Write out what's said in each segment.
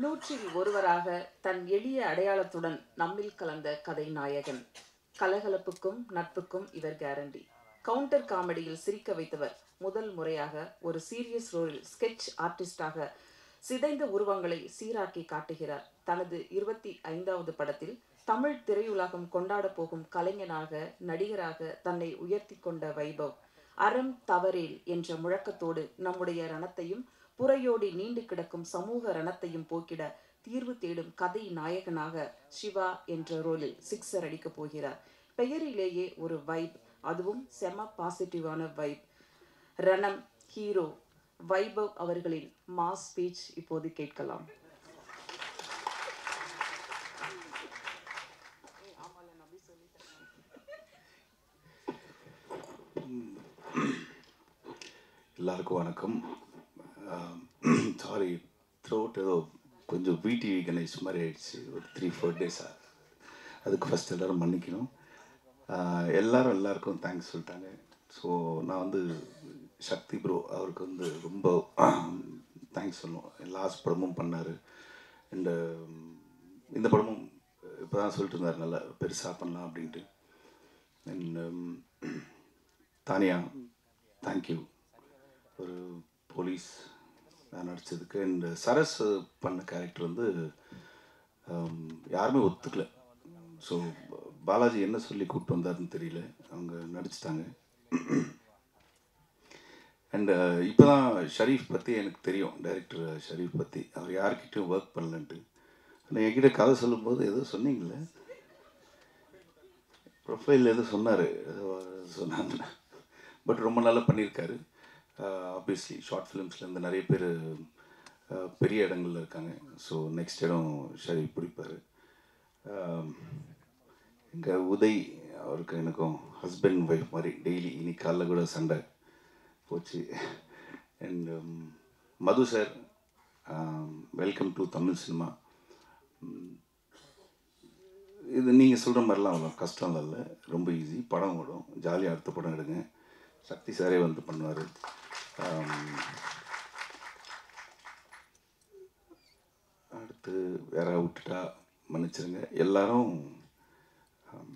நூற்றில் ஒருவராக தன் எளிய அடையாளத்துடன் நம்மில் கலந்த கதை நாயகன் கலகலப்புக்கும் நட்புக்கும் இவர் கேரண்டி கவுண்டர் காமெடியில் சிரிக்க வைத்தவர் முதல் முறையாக ஒரு சீரியஸ் ரோலில் ஸ்கெட்ச் ஆர்டிஸ்டாக சிதைந்த உருவங்களை சீராக்கி காட்டுகிறார். தனது இருபத்தி ஐந்தாவது படத்தில் தமிழ் திரையுலகம் கொண்டாட போகும் கலைஞனாக நடிகராக தன்னை உயர்த்தி கொண்ட வைபவ் அறம் தவறேல் என்ற முழக்கத்தோடு நம்முடைய ரணத்தையும் புறையோடி நீண்டு கிடக்கும் சமூக ரணத்தையும் போக்கிட தீர்வு தேடும் கதை நாயகனாக சிவா என்ற ரோலில் சிக்ஸர் அடிக்கப் போகிறார். பெயரிலேயே ஒரு வைப் அதுவும் செம பாசிட்டிவான வைப். ரணம் ஹீரோ வைபவ் அவர்களின் மாஸ் ஸ்பீச் இப்போது கேட்கலாம். எல்லாருக்கும் வணக்கம். Um, சாரி த்ரோட் ஏதோ கொஞ்சம் பிடிவி கணேஷ் மாதிரி ஆயிடுச்சு. ஒரு த்ரீ ஃபோர் டேஸாக அதுக்கு ஃபஸ்ட் எல்லோரும் மன்னிக்கணும். எல்லாரும் எல்லாருக்கும் தேங்க்ஸ் சொல்லிட்டாங்க. ஸோ நான் வந்து சக்தி ப்ரோ அவருக்கு வந்து ரொம்ப தேங்க்ஸ் சொல்லணும். லாஸ்ட் படமும் பண்ணார். அண்டு இந்த படமும் இப்போ தான் சொல்லிட்டு இருந்தார். நல்லா பெருசாக பண்ணலாம் அப்படின்ட்டு. அண்ட் தானியா தேங்க்யூ ஒரு போலீஸ் நான் நடித்ததுக்கு அண்ட் சரஸ் பண்ண கேரக்டர் வந்து யாருமே ஒத்துக்கல. ஸோ பாலாஜி என்ன சொல்லி கூப்பிட்டு வந்தாருன்னு தெரியல. அவங்க நடிச்சிட்டாங்க. அண்டு இப்போ தான் ஷரீஃப் பற்றி எனக்கு தெரியும். டைரக்டர் ஷரீஃப் பற்றி அவர் யார்கிட்டையும் ஒர்க் பண்ணலன்ட்டு. ஆனால் என்கிட்ட கதை சொல்லும்போது ஏதோ சொன்னீங்களே ப்ரொஃபைல் எதுவும் சொன்னார். ஏதோ சொன்னாங்க பட் ரொம்ப நல்லா பண்ணியிருக்காரு. ஆப்வியஸ்லி ஷார்ட் ஃபிலிம்ஸ்லேருந்து நிறைய பேர் பெரிய இடங்கள்ல இருக்காங்க. ஸோ நெக்ஸ்ட் இடம் ஷரீஃப் பிடிப்பார். எங்கள் உதய் அவருக்கு எனக்கும் ஹஸ்பண்ட் ஒய்ஃப் மாதிரி டெய்லி இன்னைக்கு காலைல கூட சண்டை போச்சு. And um, Madhu sir welcome to Tamil cinema இது நீங்கள் சொல்கிற மாதிரிலாம் அவ்வளோ கஷ்டம் இல்லை. ரொம்ப ஈஸி படம் ஓடும். ஜாலியாக அடுத்த படம் எடுங்க. சக்தி சாரே வந்து பண்ணுவார். Um, அடுத்து வேற விட்டுட்டா மன்னிச்சிருங்க. எல்லாரும் um,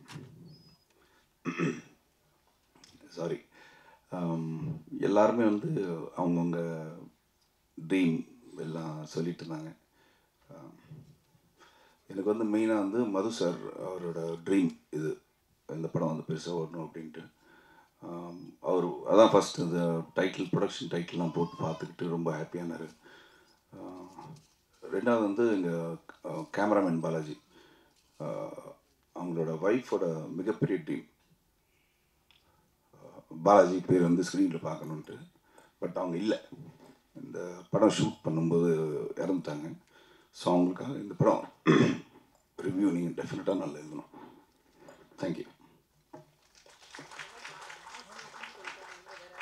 சாரி um, எல்லாருமே வந்து அவங்கவுங்க ட்ரீம் எல்லாம் சொல்லிட்டு இருந்தாங்க. எனக்கு வந்து மெயினாக வந்து மது சார் அவரோட ட்ரீம் இது. இந்த படம் வந்து பெருசாக வரணும் அப்படின்ட்டு. அவர் அதான் ஃபஸ்ட் இந்த டைட்டில் ப்ரொடக்ஷன் டைட்டில்லாம் போட்டு பார்த்துக்கிட்டு ரொம்ப ஹாப்பியானார் ரெண்டாவது வந்து எங்கள் கேமராமேன் பாலாஜி. அவங்களோட ஒய்ஃபோட மிகப்பெரிய டீம் பாலாஜி பேர் வந்து ஸ்க்ரீனில் பார்க்கணுன்ட்டு பட் அவங்க இல்லை. இந்த படம் ஷூட் பண்ணும்போது இறந்துட்டாங்க. ஸோ அவங்களுக்காக இந்த படம் ரிவ்யூ நீங்கள் டெஃபினட்டாக நல்லா எழுதணும். தேங்க்யூ தொண்டை வீட்டு நீங்கள் என்ன சொல்லி சரி இருபத்தஞ்சாவது படம் ஏதாவது ஸ்பெஷலா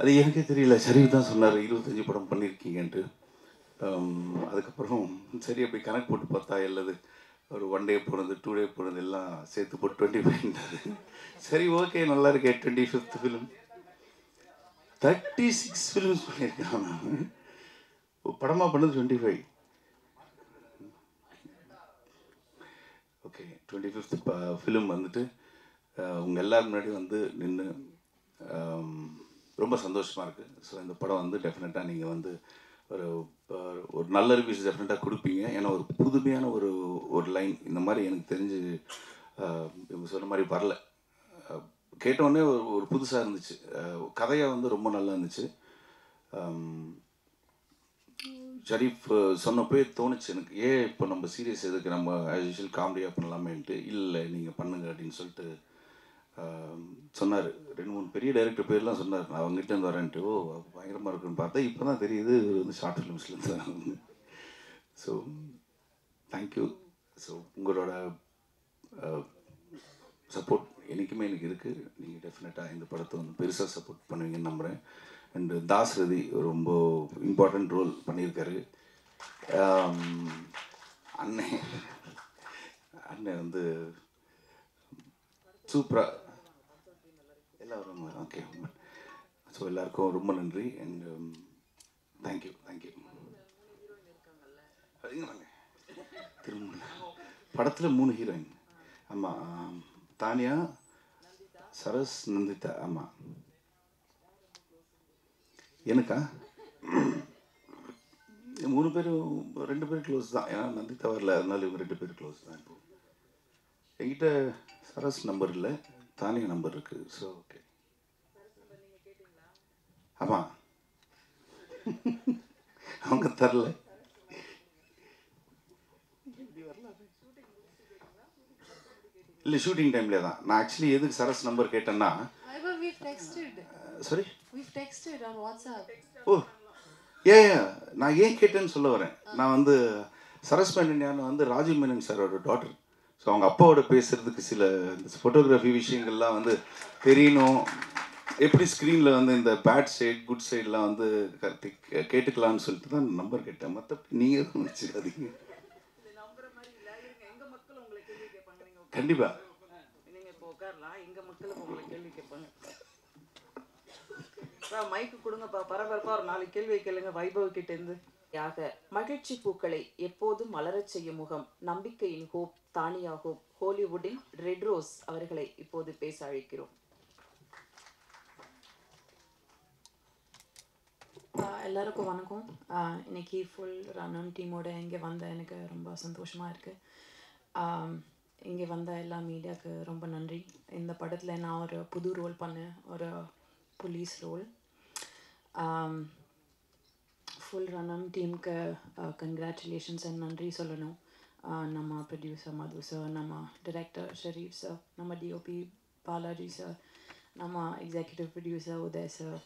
அது எனக்கே தெரியல. ஷரீஃப் தான் சொன்னார் இருபத்தஞ்சி படம் பண்ணியிருக்கீங்கன்ட்டு அதுக்கப்புறம் சரி அப்படி கணக்கு போட்டு பார்த்தா எல்லாது ஒரு ஒன் டே போனது டூ டே போனது எல்லாம் சேர்த்து போட்டு டுவெண்ட்டி ஃபைவ்ன்றாரு சரி ஓகே நல்லா இருக்கே twenty fifth film thirty six films பண்ணியிருக்கேன் நான் படமாக பண்ணது twenty five okay twenty fifth film வந்துட்டு உங்கள் எல்லாரும் முன்னாடி வந்து நின்று ரொம்ப சந்தோஷமாக இருக்குது ஸோ இந்த படம் வந்து டெஃபினட்டாக நீங்கள் வந்து ஒரு ஒரு நல்ல ரிவ்யூஸ் டெஃபினட்டாக கொடுப்பீங்க. ஏன்னா ஒரு புதுமையான ஒரு ஒரு லைன் இந்த மாதிரி எனக்கு தெரிஞ்சு இவங்க சொன்ன மாதிரி வரல. கேட்டோடனே ஒரு ஒரு புதுசாக இருந்துச்சு. கதையாக வந்து ரொம்ப நல்லா இருந்துச்சு. ஷரீஃப் சொன்னப்பே தோணுச்சு எனக்கு. ஏன் இப்போ நம்ம சீரியஸ் எதுக்கு நம்ம ஆஸ் யூஷுவல் காமெடியாக பண்ணலாமேன்ட்டு இல்லை நீங்கள் பண்ணுங்க அப்படின்னு சொல்லிட்டு சொன்னார். ரெண்டு மூணு பெரிய டைரக்டர் பேர்லாம் சொன்னார். நான் அவங்ககிட்ட இருந்து வரேன்ட்டு ஓ பயங்கரமாக இருக்குன்னு பார்த்தா இப்போ தான் தெரியுது வந்து ஷார்ட் ஃபிலிம்ஸ்லேருந்து ஸோ தேங்க்யூ ஸோ உங்களோட சப்போர்ட் என்றைக்குமே எனக்கு இருக்குது நீங்கள் டெஃபினட்டாக இந்த படத்தை வந்து பெருசாக சப்போர்ட் பண்ணுவீங்கன்னு நம்புகிறேன் அண்டு தாஸ்ரதி ரொம்ப இம்பார்ட்டண்ட் ரோல் பண்ணியிருக்காரு. அண்ணன் அண்ணன் வந்து சூப்பராக எல்லாரும் ஓகே ஸோ எல்லாருக்கும் ரொம்ப நன்றி அண்ட் தேங்க்யூ தேங்க்யூ இங்கே திரும்ப படத்தில் மூணு ஹீரோயின் ஆமாம் தானியா சரஸ் நந்திதா ஆமாம் எனக்கா? மூணு பேரும் ரெண்டு பேரும் க்ளோஸ் தான். ஏன்னா நந்திதா வரல. அதனால இவங்க ரெண்டு பேரும் க்ளோஸ் தான் இப்போது என்கிட்ட சரஸ் நம்பர் இல்லை. தானியா நம்பர் இருக்குது ஸோ ஓகே ஆமாம் அவங்க தரல. இல்லை ஷூட்டிங் டைம்லேயே தான். நான் ஆக்சுவலி எதுக்கு சரஸ் நம்பர் கேட்டேன்னா We've texted. Sorry We've texted on WhatsApp. ஓ ஏ ஏ, நான் ஏன் கேட்டேன்னு சொல்ல வரேன். நான் வந்து சரஸ் மேனன் வந்து ராஜீவ் மேனன் சாரோட டாட்டர் ஸோ அவங்க அப்பாவோட பேசுறதுக்கு சில இந்த ஃபோட்டோகிராஃபி விஷயங்கள்லாம் வந்து தெரியணும். எப்படி ஸ்க்ரீனில் வந்து இந்த பேட் சைடு குட் சைட்லாம் வந்து கத்தி- கே- கேட்டுக்கலாம்னு சொல்லிட்டு தான் நம்பர் கேட்டேன். மற்றபடி நீங்கள் எதுவும் வச்சுக்காதீங்க. கண்டிப்பாக நீங்க இப்போ உட்காரலாம் எங்க மக்களுக்கு உங்களை கேள்வி கேட்பாங்க மைக்கு கொடுங்கப்பா பரபரப்பா ஒரு நாலு கேள்வி கேளுங்க வைபவ் கிட்ட இருந்து யாக. மகிழ்ச்சி பூக்களை எப்போதும் மலரச் செய்யும் முகம் நம்பிக்கையின் ஹோப் தானியா ஹோப் ஹாலிவுட்டின் ரெட் ரோஸ் அவர்களை இப்போது பேச அழைக்கிறோம். எல்லாருக்கும் வணக்கம். ஆஹ் இன்னைக்கு ஃபுல் ரன்னம் டீமோட இங்கே வந்த எனக்கு ரொம்ப சந்தோஷமாக இருக்குது இங்கே வந்த எல்லா மீடியாவுக்கு ரொம்ப நன்றி. இந்த படத்தில் நான் ஒரு புது ரோல் பண்ணேன். ஒரு போலீஸ் ரோல் ஃபுல் ரன்னம் டீமுக்கு கங்க்ராச்சுலேஷன்ஸ் அண்ட் நன்றி சொல்லணும். Uh, நம்ம ப்ரொடியூசர் மது சார் நம்ம டிரெக்டர் ஷரீஃப் சார் நம்ம டிஓபி பாலாஜி சார் நம்ம executive producer Uday sir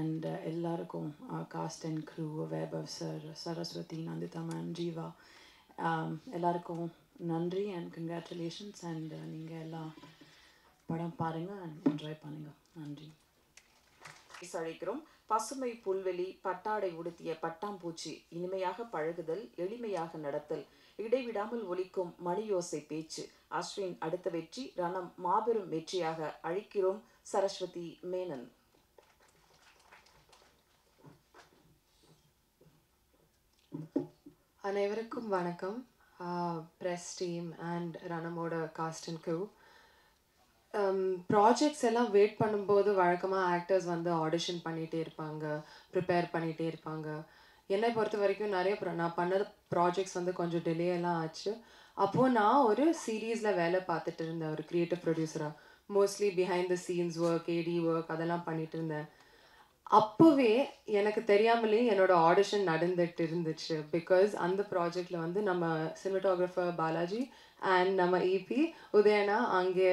and எல்லாருக்கும் cast and crew Vaibhav sir Saraswathi Nandita ma'am Jeeva எல்லாருக்கும் நன்றி அண்ட் கங்க்ராச்சுலேஷன்ஸ் அண்ட் நீங்கள் எல்லாம் படம் பாருங்கள் அண்ட் என்ஜாய் பண்ணுங்கள் நன்றி. அழைக்கிறோம் பசுமை புல்வெளி பட்டாடை உடுத்திய பட்டாம்பூச்சி இனிமையாக பழகுதல் எளிமையாக நடத்தல் இடைவிடாமல் ஒலிக்கும் மணியோசை பேச்சு. அஸ்வின் அடுத்த வெற்றி ரணம் மாபெரும் வெற்றியாக அழைக்கிறோம் சரஸ்வதி மேனன். அனைவருக்கும் வணக்கம். ப்ரெஸ் டீம் அண்ட் ரணமோட cast and crew Um, projects எல்லாம் வெயிட் பண்ணும்போது வழக்கமாக ஆக்டர்ஸ் வந்து ஆடிஷன் பண்ணிகிட்டே இருப்பாங்க ப்ரிப்பேர் பண்ணிகிட்டே இருப்பாங்க. என்னை பொறுத்த வரைக்கும் நிறைய நான் பண்ண ப்ராஜெக்ட்ஸ் வந்து கொஞ்சம் டிலே எல்லாம் ஆச்சு. அப்போது நான் ஒரு சீரீஸில் வேலை பார்த்துட்டு இருந்தேன் ஒரு creative ப்ரொடியூசராக mostly behind the scenes work AD work அதெல்லாம் பண்ணிகிட்டு இருந்தேன். அப்போவே எனக்கு தெரியாமலே என்னோட ஆடிஷன் நடந்துட்டு இருந்துச்சு. பிகாஸ் அந்த ப்ராஜெக்டில் வந்து நம்ம சினிமட்டோகிராஃபர் பாலாஜி அண்ட் நம்ம இபி உதயனா அங்கே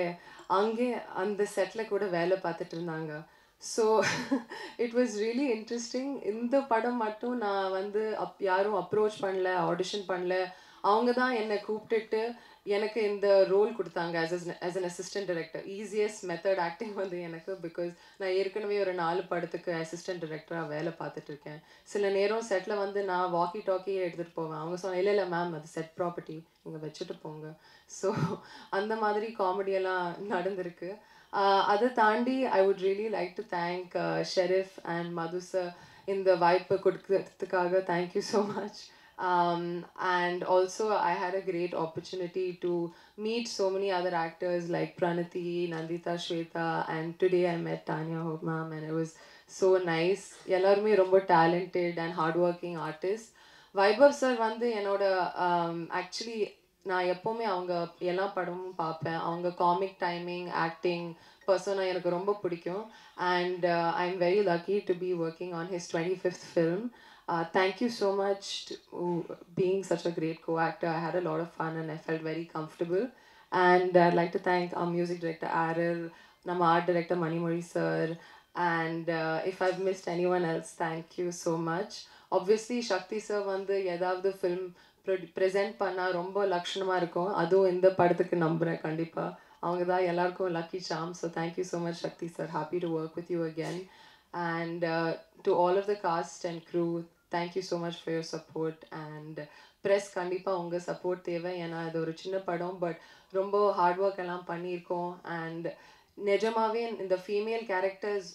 அங்கே அந்த செட்டில் கூட வேலை பார்த்துட்டு இருந்தாங்க. So it was really interesting இந்த படம் மட்டும் நான் வந்து அப் யாரும் அப்ரோச் பண்ணல ஆடிஷன் பண்ணல. அவங்க தான் என்னை கூப்பிட்டுட்டு எனக்கு இந்த ரோல் கொடுத்தாங்க as as an assistant director easiest method acting வந்து எனக்கு பிகாஸ் நான் ஏற்கனவே ஒரு நாலு படத்துக்கு அசிஸ்டன்ட் டைரக்டராக வேலை பார்த்துட்டு இருக்கேன். சில நேரம் செட்டில் வந்து நான் வாக்கி டாக்கியே எடுத்துகிட்டு போவேன். அவங்க சொன்ன இல்லை இல்லை மேம் அது செட் ப்ராப்பர்ட்டி நீங்கள் வச்சுட்டு போங்க. ஸோ அந்த மாதிரி காமெடியெல்லாம் நடந்திருக்கு. அதை தாண்டி I would really like to thank Sharif and Madhu sir இந்த வாய்ப்பு கொடுக்கறதுக்காக thank you so much um, and also I had a great opportunity to meet so many other actors like Pranati, Nandita, Shweta, and today I met Tanya Hope ma'am and it was so nice. எல்லாருமே ரொம்ப talented and hardworking artists. Vaibhav sir வந்து என்னோட actually நான் எப்போவுமே அவங்க எல்லா படமும் பார்ப்பேன் அவங்க காமிக் டைமிங் ஆக்டிங் பர்சனாக எனக்கு ரொம்ப பிடிக்கும் and I am very lucky to be working on his twenty fifth film Uh, thank you so much to being such a great co-actor. I had a lot of fun and I felt very comfortable. And I'd like to thank our music director Aril, Nama art director Manimuri sir, and uh, if I've missed anyone else, thank you so much. Obviously, Shakti sir வந்து ஏதாவது film present பண்ணால் ரொம்ப லக்ஷணமாக இருக்கும் அதுவும் இந்த படத்துக்கு நம்புகிறேன் கண்டிப்பாக அவங்க தான் எல்லாருக்கும் lucky charm so thank you so much Shakti sir happy to work with you again and uh, to all of the cast and crew thank you so much for your support and press கண்டிப்பாக உங்கள் support தேவை. ஏன்னா இது ஒரு சின்ன படம் but ரொம்ப hard work எல்லாம் பண்ணியிருக்கோம். அண்ட் நிஜமாவே இந்த ஃபீமேல் கேரக்டர்ஸ்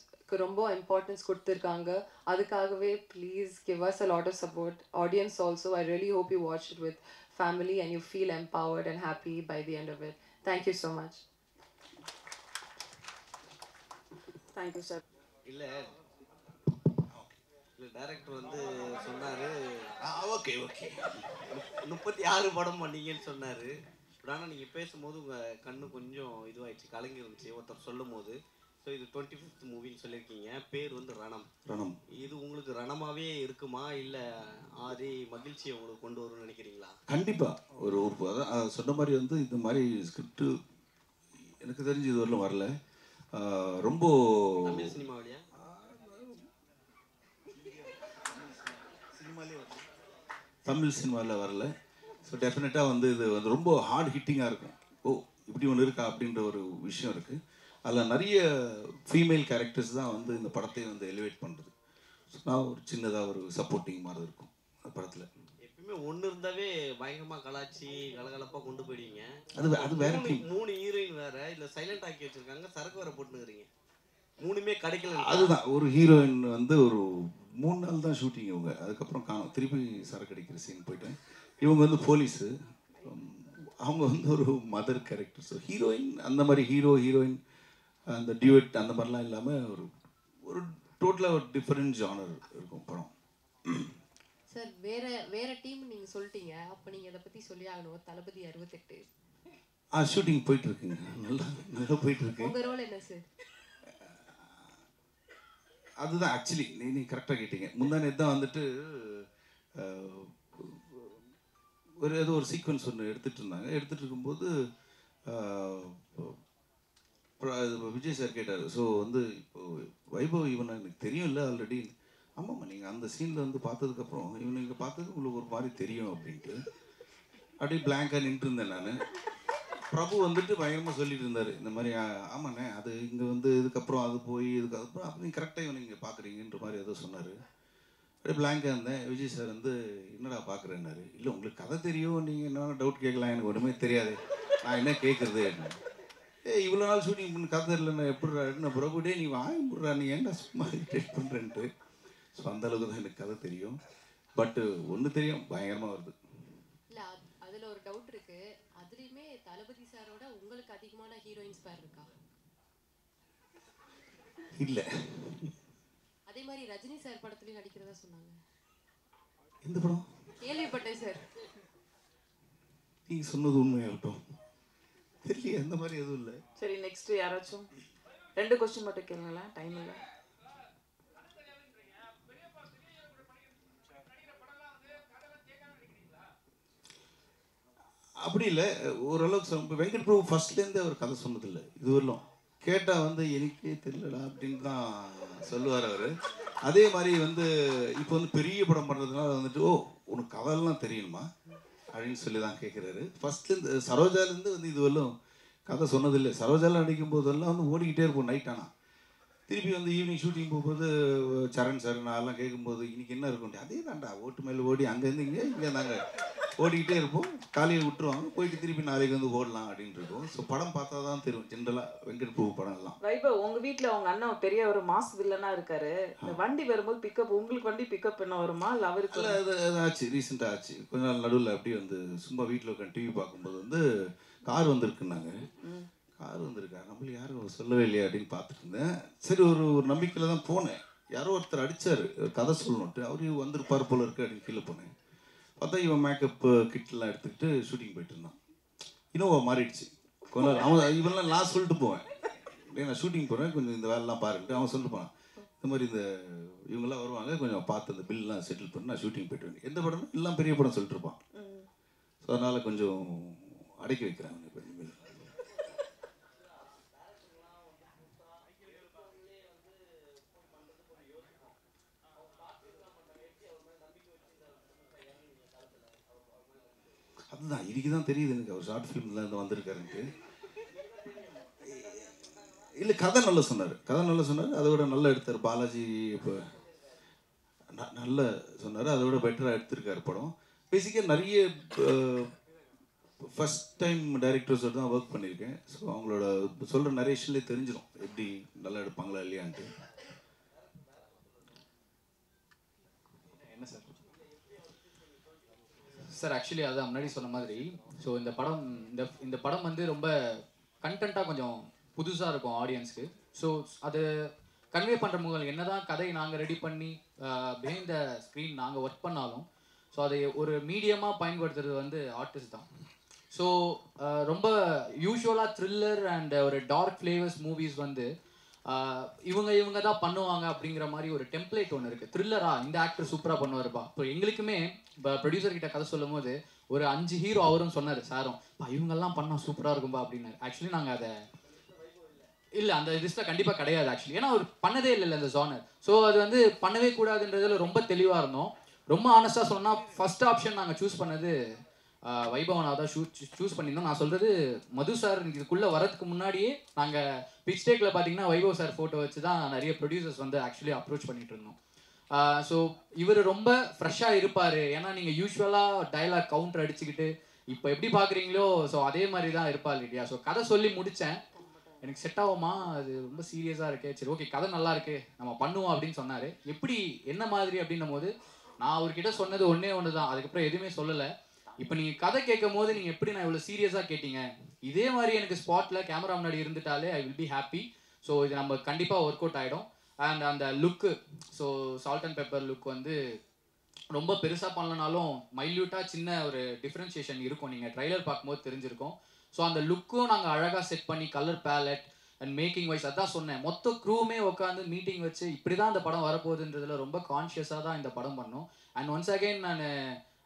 ரொம்ப இம்பார்ட்டன்ஸ் கொடுத்துருக்காங்க. அதுக்காகவே please give us a lot of support audience also I really hope you watch it with family and you feel empowered and happy by the end of it thank you so much thank you sir இல்லை இல்லை director வந்து சொன்னார். Okay okay. முப்பத்தி ஆறு படம் பண்ணீங்கன்னு சொன்னார். ஆனால் நீங்கள் பேசும்போது உங்கள் கண்ணு கொஞ்சம் இதுவாயிடுச்சு கலங்கி இருந்துச்சு. ஒருத்தர் சொல்லும் போது ஸோ இது டுவெண்ட்டி ஃபிஃப்த் மூவின்னு சொல்லியிருக்கீங்க. பேர் வந்து ரணம். ரணம். இது உங்களுக்கு ரணமாகவே இருக்குமா? இல்லை ஆதி மகிழ்ச்சியை உங்களுக்கு கொண்டு வரும்னு நினைக்கிறீங்களா? கண்டிப்பாக ஒரு அதான் அது சொன்ன மாதிரி வந்து இந்த மாதிரி ஸ்கிரிப்டு எனக்கு தெரிஞ்சு இது வரலும் வரல. ரொம்ப தமிழ் சினிமாவிலையா தமிழ் சினிமாவில் வரல. ஸோ டெஃபினட்டாக வந்து இது வந்து ரொம்ப ஹார்ட் ஹிட்டிங்காக இருக்கும். ஓ இப்படி ஒன்று இருக்கா அப்படின்ற ஒரு விஷயம் இருக்குது அதில் நிறைய ஃபீமேல் கேரக்டர்ஸ் தான் வந்து இந்த படத்தை வந்து எலிவேட் பண்ணுறது ஸோ நான் ஒரு சின்னதாக ஒரு சப்போர்ட்டிங் மாதிரி இருக்கும் அந்த படத்தில். எப்பயுமே ஒன்று இருந்தாவே பயங்கரமாக கலாச்சி கலகலப்பாக கொண்டு போயிடுவீங்க. அது அது வேற மூணு ஹீரோயின் வேற இல்ல சைலண்ட் ஆக்கி வச்சிருக்காங்க சரக்கு வேற போட்டுனுக்குறீங்க மூணுமே கிடைக்கல அதுதான் ஒரு ஹீரோயின் வந்து ஒரு மூணு நாள் தான் ஷூட்டிங் இவங்க. அதுக்கப்புறம் காணும் திருப்பி சரக்கு அடிக்கிற சீன் போயிட்டேன். இவங்க வந்து போலீஸு அவங்க வந்து ஒரு மதர் கேரக்டர் ஸோ ஹீரோயின் அந்த மாதிரி ஹீரோ ஹீரோயின் அந்த டியூட் அந்த மாதிரிலாம் இல்லாமல் ஒரு ஒரு டோட்டலாக ஒரு டிஃப்ரெண்ட் ஜானர் இருக்கும் படம். சார் வேற வேற டீம் நீங்க சொல்லிட்டீங்க. அப்ப நீங்க இதை பத்தி சொல்லி ஆகணும். தளபதி அறுபத்தெட்டு. ஆ ஷூட்டிங் போயிட்டு இருக்குங்க. நல்லா நல்லா போயிட்டு இருக்கு. உங்க ரோல் என்ன சார் அதுதான் ஆக்சுவலி நீ நீ கரெக்டாக கேட்டீங்க. முந்தானே தான் வந்துட்டு ஒரு ஏதோ ஒரு சீக்வன்ஸ் ஒன்று எடுத்துகிட்டு இருந்தாங்க. எடுத்துகிட்டு இருக்கும்போது விஜய் சார் கேட்டார். ஸோ வந்து இப்போ வைபவ் இவனை எனக்கு தெரியும் இல்லை ஆல்ரெடி ஆமாம்மா நீங்கள் அந்த சீனில் வந்து பார்த்ததுக்கப்புறம் இவனை இங்கே பார்த்தது உங்களுக்கு ஒரு மாதிரி தெரியும் அப்படின்ட்டு. அப்படியே பிளாங்காக நின்றுருந்தேன் நான். பிரபு வந்துட்டு பயங்கரமாக சொல்லிட்டு இருந்தார். இந்த மாதிரி ஆமாண்ணே அது இங்கே வந்து இதுக்கப்புறம் அது போய் இதுக்கு அப்புறம் அப்போ நீங்கள் கரெக்டாக இவனை இங்கே பார்க்குறீங்கன்ற மாதிரி ஏதோ சொன்னார். அப்படியே பிளாங்காக இருந்தேன். விஜய் சார் வந்து என்னடா பார்க்குறேன்னாரு இல்லை உங்களுக்கு கதை தெரியும். நீங்கள் என்ன டவுட் கேட்கலாம். எனக்கு ஒன்றுமே தெரியாது. நான் என்ன கேட்குறது ஏ இவ்வளோ நாள் ஷூட்டிங் பண்ண கதை இல்லைண்ணா எப்படி என்ன பிரபு டே நீ வாங்கி விட்றா நீ ஏன்டா சும்மா இரிட்டேட் பண்ணுறேன்ட்டு ஸோ அந்த அளவுக்கு தான் எனக்கு கதை தெரியும். பட்டு ஒன்று தெரியும். பயங்கரமாக வருது இல்ல அது- அதுல ஒரு டவுட் இருக்கு அதுலயுமே தளபதி சாரோட உங்களுக்கு அதிகமான ஹீரோயின்ஸ் பேர் இருக்கா? இல்லை. அதே மாதிரி ரஜினி சார் படத்துலயும் நடிக்கிறதா சொன்னாங்க. எந்த படம்? கேள்விப்பட்டேன் சார். நீங்கள் சொன்னது உண்மையாகட்டும். தெரியல அந்த மாதிரி எதுவும் இல்லை. சரி நெக்ஸ்ட் யாராச்சும்? ரெண்டு கொஸ்டின் மட்டும் கேளுங்களேன் டைம் இல்லை. அப்படி இல்லை. ஓரளவுக்கு வெங்கட் பிரபு ஃபர்ஸ்ட்லேருந்து அவர் கதை சொன்னதில்லை. இது வரலும் கேட்டால் வந்து எனக்கே தெரியலடா அப்படின்னு தான் சொல்லுவார் அவர். அதே மாதிரி வந்து இப்போ வந்து பெரிய படம் பண்ணுறதுனால வந்துட்டு ஓ உனக்கு கதையெல்லாம் தெரியணுமா? அப்படின்னு சொல்லி தான் கேட்குறாரு ஃபர்ஸ்ட்லேருந்து சரோஜாலேருந்து வந்து இது வரலும் கதை சொன்னதில்லை. சரோஜாவில் நடிக்கும் போதெல்லாம் வந்து ஓடிக்கிட்டே இருப்போம் நைட் ஆனால் திருப்பி வந்து ஈவினிங் ஷூட்டிங் போகும்போது சரண் சார் நான் எல்லாம் கேட்கும்போது இன்னைக்கு என்ன இருக்கும்? அதே தான்டா ஓட்டு மேலே ஓடி அங்கேருந்து இங்கே இங்கே நாங்கள் ஓடிக்கிட்டே இருப்போம். காலையில் விட்டுருவாங்க. போயிட்டு திருப்பி நாளைக்கு வந்து ஓடலாம் அப்படின்னு இருக்கும். ஸோ படம் பார்த்தா தான் தெரியும். ஜென்ரலாக வெங்கட் பிரபு படம் எல்லாம். வைபவ் உங்க வீட்ல உங்க அண்ணன் பெரிய ஒரு மாஸ் வில்லனா இருக்காரு. இந்த வண்டி வரும்போது பிக்கப் உங்களுக்கு வண்டி பிக்கப் பண்ண வருமா? இல்ல அவருக்கு அது ஆச்சு ரீசெண்டாக ஆச்சு. கொஞ்ச நாள் நடுவில் அப்படியே வந்து சும்மா வீட்டில் உட்காந்து டிவி பார்க்கும்போது வந்து கார் வந்திருக்குன்னாங்க. கார் வந்திருக்கா? நம்மளுக்கு யாரும் சொல்லவே இல்லையா அப்படின்னு பார்த்துட்டு இருந்தேன். சரி ஒரு ஒரு நம்பிக்கையில் தான் போனேன். யாரோ ஒருத்தர் ஒரு கதை சொல்லணுன்ட்டு அவரு வந்திருப்பார் போல இருக்கு அப்படின்னு கீழே போனேன். பார்த்தா இவன் மேக்கப் கிட்லாம் எடுத்துக்கிட்டு ஷூட்டிங் போயிட்டு இருந்தான். இனோவா மாறிடுச்சு. கொஞ்ச நாள் அவன் இவன்லாம் நான் சொல்லிட்டு போவேன். டேய் நான் ஷூட்டிங் போகிறேன் கொஞ்சம் இந்த வேலைலாம் பாருன்ட்டு அவன் சொல்லிட்டு போனான். இந்த மாதிரி இந்த இவங்கெல்லாம் வருவாங்க. கொஞ்சம் பார்த்து அந்த பில்லாம் செட்டில் பண்ணி நான் ஷூட்டிங் போயிட்டு வந்தேன். எந்த படம் எல்லாம் பெரிய படம் சொல்லிட்டு இருப்பான். ஸோ அதனால் கொஞ்சம் அடக்கி வைக்கிறாங்க தான் இனிமேல் அதுதான் இன்னைக்கு தான் தெரியுது எனக்கு. அவர் ஷார்ட் ஃபிலிம்ல இருந்து வந்திருக்காருன்ட்டு. இல்லை கதை நல்லா சொன்னார். கதை நல்லா சொன்னார். அதை விட நல்லா எடுத்தார். பாலாஜி இப்போ ந- நல்ல சொன்னார். அதை விட பெட்டராக எடுத்திருக்காரு படம். பேசிக்காக நிறைய ஃபஸ்ட் டைம் டைரக்டர்ஸோடு தான் ஒர்க் பண்ணியிருக்கேன் ஸோ அவங்களோட சொல்கிற நிறைய விஷயம்லேயே தெரிஞ்சிடும் எப்படி நல்லா எடுப்பாங்களா இல்லையான்ட்டு. சார் ஆக்சுவலி அதான் முன்னாடி சொன்ன மாதிரி ஸோ இந்த படம் இந்த இந்த படம் வந்து ரொம்ப கண்டென்ட்டாக கொஞ்சம் புதுசாக இருக்கும் ஆடியன்ஸ்க்கு ஸோ அது கன்வே பண்ணுற முகல் என்னதான் கதை நாங்கள் ரெடி பண்ணி பிஹைண்ட் த ஸ்க்ரீன் நாங்கள் ஒர்க் பண்ணாலும் ஸோ அதை ஒரு மீடியமாக பயன்படுத்துறது வந்து ஆர்டிஸ்ட் தான். ஸோ ரொம்ப யூஸ்வலாக த்ரில்லர் அண்ட் ஒரு டார்க் ஃப்ளேவர்ஸ் மூவிஸ் வந்து இவங்க இவங்க தான் பண்ணுவாங்க அப்படிங்கிற மாதிரி ஒரு டெம்ப்ளேட் ஒன்று இருக்குது த்ரில்லரா இந்த ஆக்டர் சூப்பராக பண்ணுவார்ப்பா. இப்போ எங்களுக்குமே இப்போ ப்ரொடியூசர் கிட்ட கதை சொல்லும் போது ஒரு அஞ்சு ஹீரோ அவரும் சொன்னார் சாரும் இவங்கெல்லாம் பண்ணால் சூப்பராக இருக்கும்பா அப்படின்னாரு ஆக்சுவலி நாங்கள் அதை இல்லை அந்த லிஸ்ட்டில் கண்டிப்பாக கிடையாது ஆக்சுவலி ஏன்னா அவர் பண்ணதே இல்லை அந்த ஜானர் ஸோ அது வந்து பண்ணவே கூடாதுன்றதுல ரொம்ப தெளிவாக இருந்தோம். ரொம்ப ஆனஸ்டாக சொன்னால் ஃபர்ஸ்ட் ஆப்ஷன் நாங்கள் சூஸ் பண்ணது வைபவனாக தான் ஷூ சூஸ் பண்ணியிருந்தோம். நான் சொல்கிறது மது சார் இதுக்குள்ளே வரதுக்கு முன்னாடியே நாங்கள் பிச் டேக்கில் பார்த்தீங்கன்னா வைபவ் சார் ஃபோட்டோ வச்சு தான் நிறைய ப்ரொடியூசர்ஸ் வந்து ஆக்சுவலி அப்ரோச் பண்ணிட்டு இருந்தோம். ஸோ இவர் ரொம்ப ஃப்ரெஷ்ஷாக இருப்பார். ஏன்னா நீங்கள் யூஸ்வலாக டயலாக் கவுண்டர் அடிச்சுக்கிட்டு இப்போ எப்படி பார்க்குறீங்களோ ஸோ அதே மாதிரி தான் இருப்பார் இல்லையா? ஸோ கதை சொல்லி முடித்தேன் எனக்கு செட் ஆகுமா? அது ரொம்ப சீரியஸாக இருக்கே. சரி ஓகே கதை நல்லா இருக்கு. நம்ம பண்ணுவோம் அப்படின்னு சொன்னார். எப்படி என்ன மாதிரி அப்படின்னும் போது நான் அவர்கிட்ட சொன்னது ஒன்றே ஒன்று தான் அதுக்கப்புறம் எதுவுமே சொல்லலை. இப்போ நீங்கள் கதை கேட்கும் போது நீங்கள் எப்படி நான் இவ்வளோ சீரியஸாக கேட்டீங்க? இதே மாதிரி எனக்கு ஸ்பாட்டில் கேமரா முன்னாடி இருந்துட்டாலே I will be happy so இது நம்ம கண்டிப்பாக ஒர்க் அவுட் ஆகிடும் அண்ட் அந்த look so salt and pepper look வந்து ரொம்ப பெருசாக பண்ணலனாலும் மைல்யூட்டாக சின்ன ஒரு டிஃப்ரென்ஷியேஷன் இருக்கும். நீங்கள் ட்ரைலர் பார்க்கும்போது தெரிஞ்சிருக்கும். ஸோ அந்த லுக்கும் நாங்கள் அழகாக செட் பண்ணி colour palette and making wise அதான் சொன்னேன். மொத்த க்ரூமே உட்காந்து மீட்டிங் வச்சு இப்படி தான் அந்த படம் வரப்போகுதுன்றதுல ரொம்ப கான்ஷியஸாக தான் இந்த படம் பண்ணோம். அண்ட் ஒன்ஸ் அகைன் நான்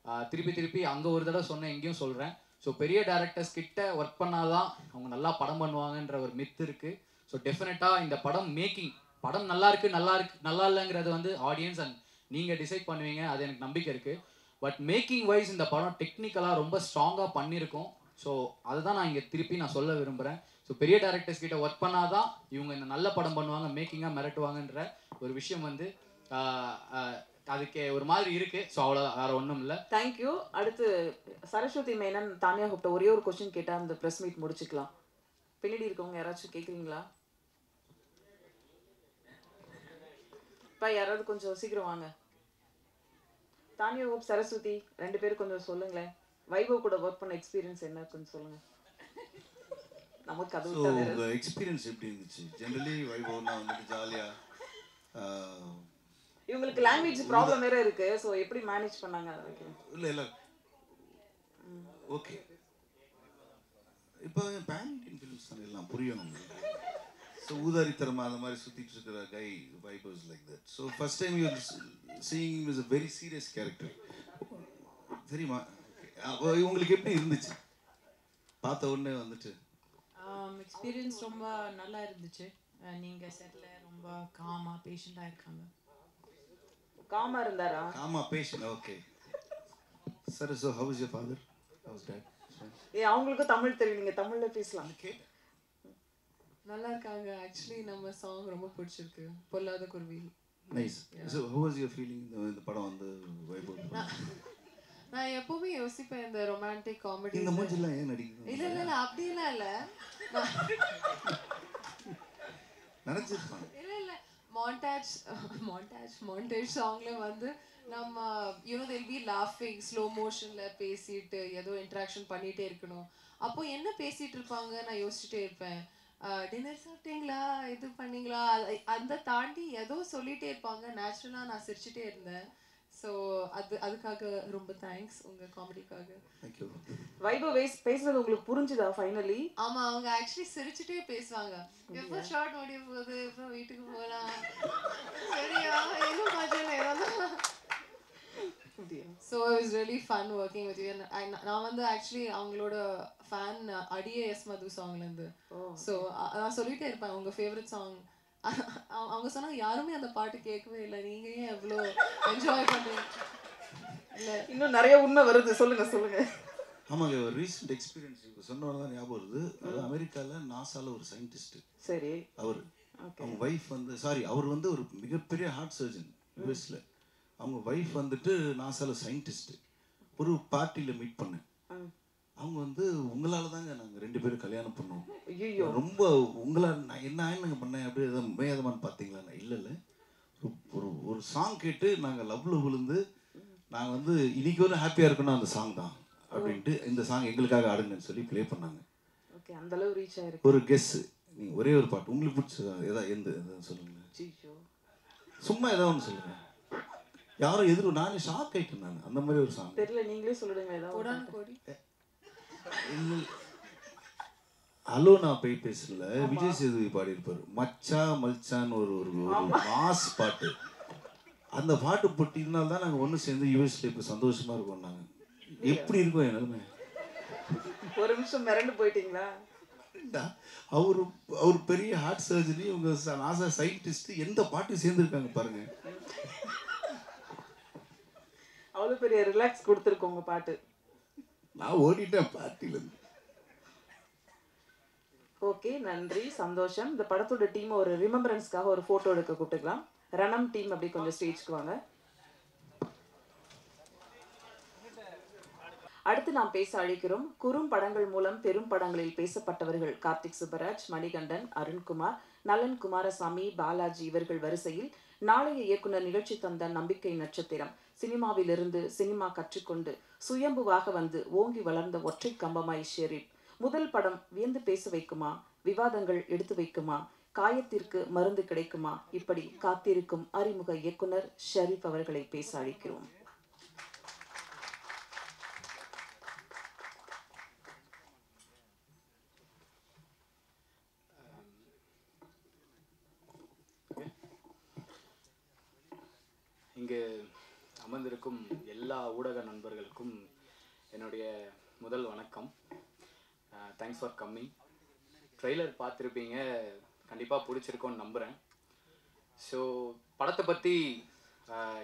திருப்பி திருப்பி அங்கே ஒரு தடவை சொன்னேன் எங்கேயும் சொல்கிறேன் ஸோ பெரிய டேரக்டர்ஸ் கிட்ட ஒர்க் பண்ணாதான் அவங்க நல்லா படம் பண்ணுவாங்கன்ற ஒரு மித் இருக்குது ஸோ டெஃபினட்டாக இந்த படம் மேக்கிங் படம் நல்லா இருக்கு நல்லா இருக்கு நல்லா இல்லைங்கிறது வந்து ஆடியன்ஸ் அண்ட் நீங்கள் டிசைட் பண்ணுவீங்க அது எனக்கு நம்பிக்கை இருக்குது பட் மேக்கிங் வைஸ் இந்த படம் டெக்னிக்கலாக ரொம்ப ஸ்ட்ராங்காக பண்ணியிருக்கோம். ஸோ அதுதான் நான் இங்கே திருப்பி நான் சொல்ல விரும்புகிறேன் ஸோ பெரிய டேரக்டர்ஸ் கிட்ட ஒர்க் பண்ணாதான் இவங்க இந்த நல்ல படம் பண்ணுவாங்க மேக்கிங்காக மிரட்டுவாங்கன்ற ஒரு விஷயம் வந்து அதுக்கு ஒரு மாதிரி இருக்குது ஸோ அவ்வளோ வேற ஒன்றும் இல்லை. தேங்க்யூ அடுத்து சரஸ்வதி மேனன் தானியா கூப்பிட்ட ஒரே ஒரு கொஸ்டின் கேட்டால் அந்த ப்ரெஸ் மீட் முடிச்சுக்கலாம். பின்னாடி இருக்கவங்க யாராச்சும் கேட்குறீங்களா இப்போ யாராவது கொஞ்சம் சீக்கிரம் வாங்க. தானியா ஹோப் சரஸ்வதி ரெண்டு பேரும் கொஞ்சம் சொல்லுங்களேன். வைபவ் கூட ஒர்க் பண்ண எக்ஸ்பீரியன்ஸ் என்ன கொஞ்சம் சொல்லுங்க. நமக்கு அது எக்ஸ்பீரியன்ஸ் எப்படி இருந்துச்சு? ஜென்ரலி வைபவ்னா வந்துட்டு ஜாலியாக இவங்களுக்கு லாங்குவேஜ் ப்ராப்ளம் வேற இருக்கு. ஸோ எப்படி மேனேஜ் பண்ணாங்க இல்லை இல்லை. ஓகே இப்போ பேன் இண்டியன் ஃபிலிம்ஸ் தானே எல்லாம் புரியும் நம்மளுக்கு ஸோ ஊதாரித்தரமாக அந்த மாதிரி சுற்றிட்டு இருக்கிற கை vibes like that so first time you seeing is a very serious character தெரியுமா? அப்போ உங்களுக்கு எப்படி இருந்துச்சு? பார்த்த உடனே வந்துட்டு. எக்ஸ்பீரியன்ஸ் ரொம்ப நல்லா இருந்துச்சு. அஹ் நீங்க செட்ல ரொம்ப காமா பேஷண்டா இருக்காங்க. காமா இருந்தாரா? ஆமா fashion okay sir so how is your father how's dad ஏ அவங்களுக்கும் தமிழ் தெரியும். நீங்க தமிழ்ல பேசலாம். நல்லா இருக்காங்க. ஆக்சுவலி நம்ம சாங் ரொம்ப பிடிச்சிருக்கு. பொல்லாத குருவி. Nice so how was your feeling இந்த படம் வந்து வைபவ் நான் எப்பவுமே யோசிப்பேன் இந்த ரொமான்டிக் காமெடி இந்த மூஞ்சிலாம் ஏன் நடிக்கணும்? இல்ல இல்ல இல்ல அப்படியெல்லாம் இல்ல. நான் நினச்சிருப்பாங்க இல்ல இல்ல. மாண்டாஜ் மாண்டாஜ் மாண்டேஜ் சாங்ல வந்து நம்ம யூனோ தெல் பி லாஃபிங் ஸ்லோ மோஷன்ல பேசிட்டு ஏதோ இன்ட்ராக்ஷன் பண்ணிட்டே இருக்கணும். அப்போ என்ன பேசிட்டு இருப்பாங்க? நான் யோசிச்சுட்டே இருப்பேன். டின்னர் சாப்பிட்டீங்களா? இது பண்ணீங்களா? அந்த தாண்டி ஏதோ சொல்லிட்டே இருப்பாங்க. நேச்சுரலாக நான் சிரிச்சுட்டே இருந்தேன். ஸோ அது அதுக்காக ரொம்ப தேங்க்ஸ் உங்க காமெடிக்காக தேங்க்யூ வைபவ் பேஸ் பேசுறது உங்களுக்கு புரிஞ்சுதா ஃபைனலி ஆமா அவங்க ஆக்சுவலி சிரிச்சுட்டே பேசுவாங்க. எப்போ ஷார்ட் முடிய போகுது? எப்போ வீட்டுக்கு போகலாம்? சரியா? So it's really fun working with you நான் வந்து ஆக்சுவலி அவங்களோட ஃபேன் அடியே எஸ் மது சாங்லேருந்து ஸோ நான் சொல்லிட்டே இருப்பேன் உங்க ஃபேவரட் சாங் அவங்க சொன்னாங்க யாருமே அந்த பாட்டு கேட்கவே இல்லை. நீங்க ஏன் எவ்வளோ என்ஜாய் பண்ணுறீங்க இல்லை. இன்னும் நிறைய உண்மை வருது. சொல்லுங்க சொல்லுங்க. ஆமாங்க ஒரு ரீசெண்ட் எக்ஸ்பீரியன்ஸ் இப்போ சொன்னவங்க தான் ஞாபகம் வருது. அது அமெரிக்காவில் நாசால ஒரு சயின்டிஸ்ட் சரி. அவர். அவங்க ஒய்ஃப் வந்து சாரி அவர் வந்து ஒரு மிகப்பெரிய ஹார்ட் சர்ஜன் யூஎஸ்ல அவங்க ஒய்ஃப் வந்துட்டு நாசால சயின்டிஸ்ட் ஒரு பார்ட்டியில் மீட் பண்ணேன். அவங்க வந்து உங்களால தாங்க நாங்கள் ரெண்டு பேரும் கல்யாணம் பண்ணோம். ஐயோ ரொம்ப உங்களால் நான் என்ன ஆயினுங்க பண்ணேன்? அப்படியே எதாவது மேதமான்னு பார்த்தீங்களா இல்லை இல்லை. ஒரு ஒரு சாங் கேட்டு நாங்கள் லவ்ல விழுந்து நாங்கள் வந்து இன்னைக்கு ஒரு ஹாப்பியாக இருக்கணும் அந்த சாங் தான் அப்படின்ட்டு இந்த சாங் எங்களுக்காக ஆடுங்கன்னு சொல்லி ப்ளே பண்ணாங்க. ஓகே அந்த அளவு ரீச் ஆயிருக்கு. ஒரு கெஸ்ஸு நீங்கள் ஒரே ஒரு பாட்டு உங்களுக்கு பிடிச்சதா ஏதா எந்த எதாவது சொல்லுங்கள் ஜிஜோ சும்மா ஏதாவது ஒன்று சொல்லுங்கள் யாரும் எதிரும் நானே ஷாக் ஆயிட்டேன் நான். அந்த மாதிரி ஒரு சாங் தெரியல நீங்களே சொல்லிடுங்க ஏதாவது ஹலோ நான் போய் பேசல. விஜய் சேதுபதி பாடியிருப்பார். மச்சா மல்சான்னு ஒரு ஒரு மாஸ் பாட்டு. அந்த பாட்டு போட்டினால தான் நாங்கள் ஒன்று சேர்ந்து யூஎஸ்ல இப்போ சந்தோஷமா இருக்கோம் நாங்கள் எப்படி இருக்கோம் என் நிலைமை ஒரு நிமிஷம் மிரண்டு போயிட்டீங்களா? அவர் அவர் பெரிய ஹார்ட் சர்ஜரி உங்க நாசா சயின்டிஸ்ட் எந்த பாட்டு சேர்ந்துருக்காங்க பாருங்க. அவ்வளவு பெரிய ரிலாக்ஸ் கொடுத்துருக்கு பாட்டு. நான் ஓடிட்டேன் பார்ட்டில இருந்து ஓகே நன்றி சந்தோஷம். இந்த படத்தோட டீம் ஒரு ரிமெம்பரன்ஸ்க்காக ஒரு போட்டோ எடுக்க கூப்பிட்டுக்கலாம். ரணம் டீம் அப்படி கொஞ்சம் ஸ்டேஜ்க்கு வாங்க. அடுத்து நாம் பேச அழைக்கிறோம் குறும் படங்கள் மூலம் பெரும் படங்களில் பேசப்பட்டவர்கள் கார்த்திக் சுப்பராஜ் மணிகண்டன் அருண்குமார் நலன் குமாரசாமி பாலாஜி இவர்கள் வரிசையில் நாளைய இயக்குனர் நிகழ்ச்சி தந்த நம்பிக்கை நட்சத்திரம். சினிமாவிலிருந்து சினிமா கற்றுக்கொண்டு சுயம்புவாக வந்து ஓங்கி வளர்ந்த ஒற்றை கம்பமாய் ஷெரீப். முதல் படம் வியந்து பேச வைக்குமா? விவாதங்கள் எடுத்து வைக்குமா? காயத்திற்கு மருந்து கிடைக்குமா? இப்படி காத்திருக்கும் அறிமுக இயக்குனர் ஷெரீப் அவர்களை பேச அழைக்கிறோம் இங்கே அமர்ந்திருக்கும் எல்லா ஊடக நண்பர்களுக்கும் என்னுடைய முதல் வணக்கம். தேங்க்ஸ் ஃபார் கம்மிங் ட்ரெய்லர் பார்த்துருப்பீங்க. கண்டிப்பாக பிடிச்சிருக்கோன்னு நம்புகிறேன் ஸோ படத்தை பற்றி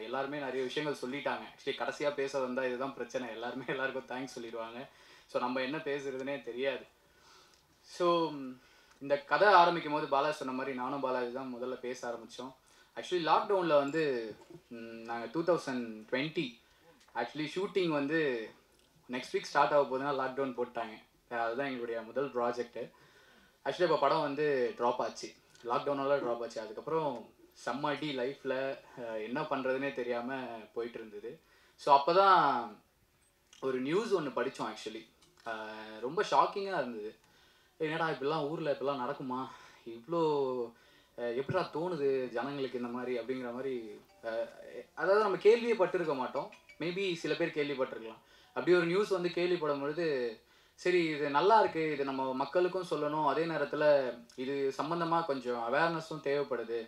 எல்லாருமே நிறைய விஷயங்கள் சொல்லிட்டாங்க. ஆக்சுவலி கடைசியாக பேச வந்தால் இதுதான் பிரச்சனை. எல்லாருமே எல்லாருக்கும் தேங்க்ஸ் சொல்லிடுவாங்க. ஸோ நம்ம என்ன பேசுறதுனே தெரியாது. ஸோ இந்த கதை ஆரம்பிக்கும் போது பாலாஜி சொன்ன மாதிரி நானும் பாலாஜி தான் முதல்ல பேச ஆரம்பித்தோம் ஆக்சுவலி லாக்டவுனில் வந்து நாங்கள் two thousand twenty actually shooting வந்து நெக்ஸ்ட் வீக் ஸ்டார்ட் ஆக போதுன்னா லாக்டவுன் போட்டாங்க. அதுதான் எங்களுடைய முதல் ப்ராஜெக்ட்டு ஆக்சுவலி இப்போ படம் வந்து ட்ராப் ஆச்சு. லாக்டவுனால் ட்ராப் ஆச்சு. அதுக்கப்புறம் செம்ம அடி லைஃப்பில் என்ன பண்ணுறதுனே தெரியாமல் போயிட்டு இருந்தது. ஸோ அப்போ தான் ஒரு நியூஸ் ஒன்று படித்தோம் ஆக்சுவலி ரொம்ப ஷாக்கிங்காக இருந்தது. என்னடா இப்படிலாம் ஊரில் இப்படிலாம் நடக்குமா? இவ்வளோ அஹ், தோணுது ஜனங்களுக்கு இந்த மாதிரி அப்படிங்கிற மாதிரி அதாவது நம்ம கேள்வியே பட்டிருக்க மாட்டோம். மேபி சில பேர் கேள்விப்பட்டிருக்கலாம். அப்படி ஒரு நியூஸ் வந்து கேள்விப்படும் பொழுது சரி இது நல்லா இருக்கு இது நம்ம மக்களுக்கும் சொல்லணும். அதே நேரத்தில் இது சம்மந்தமாக கொஞ்சம் அவேர்னஸும் தேவைப்படுது.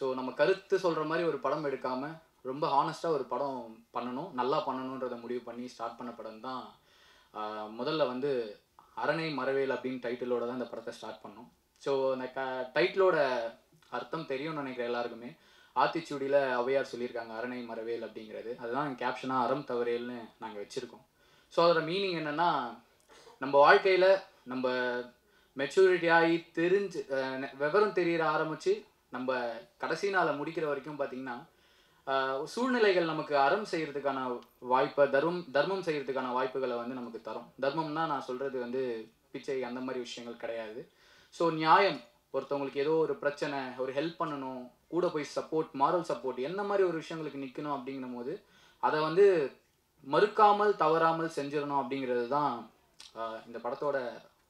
ஸோ நம்ம கருத்து சொல்கிற மாதிரி ஒரு படம் எடுக்காமல் ரொம்ப ஹானஸ்ட்டாக ஒரு படம் பண்ணணும். நல்லா பண்ணணுன்றதை முடிவு பண்ணி ஸ்டார்ட் பண்ண படம் தான் முதல்ல வந்து அரணை மரவேல் அப்படின்னு டைட்டிலோட தான் இந்த படத்தை ஸ்டார்ட் பண்ணோம். ஸோ அந்த க டைட்டிலோட அர்த்தம் தெரியும்னு நினைக்கிற எல்லாருக்குமே. ஆத்திச்சூடியில் ஔவையார் சொல்லியிருக்காங்க அரணை மரவேல் அப்படிங்கிறது. அதுதான் கேப்ஷனாக அறம் தவறேல்னு நாங்கள் வச்சுருக்கோம். ஸோ அதோட மீனிங் என்னென்னா நம்ம வாழ்க்கையில் நம்ம மெச்சூரிட்டி ஆகி தெரிஞ்சு விவரம் தெரியற ஆரம்பித்து நம்ம கடைசி நாளை முடிக்கிற வரைக்கும் பார்த்திங்கன்னா சூழ்நிலைகள் நமக்கு அறம் செய்கிறதுக்கான வாய்ப்பை தர்மம் தர்மம் செய்கிறதுக்கான வாய்ப்புகளை வந்து நமக்கு தரும். தர்மம்னா நான் சொல்கிறது வந்து பிச்சை அந்த மாதிரி விஷயங்கள் கிடையாது. ஸோ நியாயம் ஒருத்தவங்களுக்கு ஏதோ ஒரு பிரச்சனை ஒரு ஹெல்ப் பண்ணணும் கூட போய் சப்போர்ட் மாரல் சப்போர்ட் என்ன மாதிரி ஒரு விஷயங்களுக்கு நிற்கணும் அப்படிங்கிற போது அதை வந்து மறுக்காமல் தவறாமல் செஞ்சிடணும் அப்படிங்கிறது தான் இந்த படத்தோட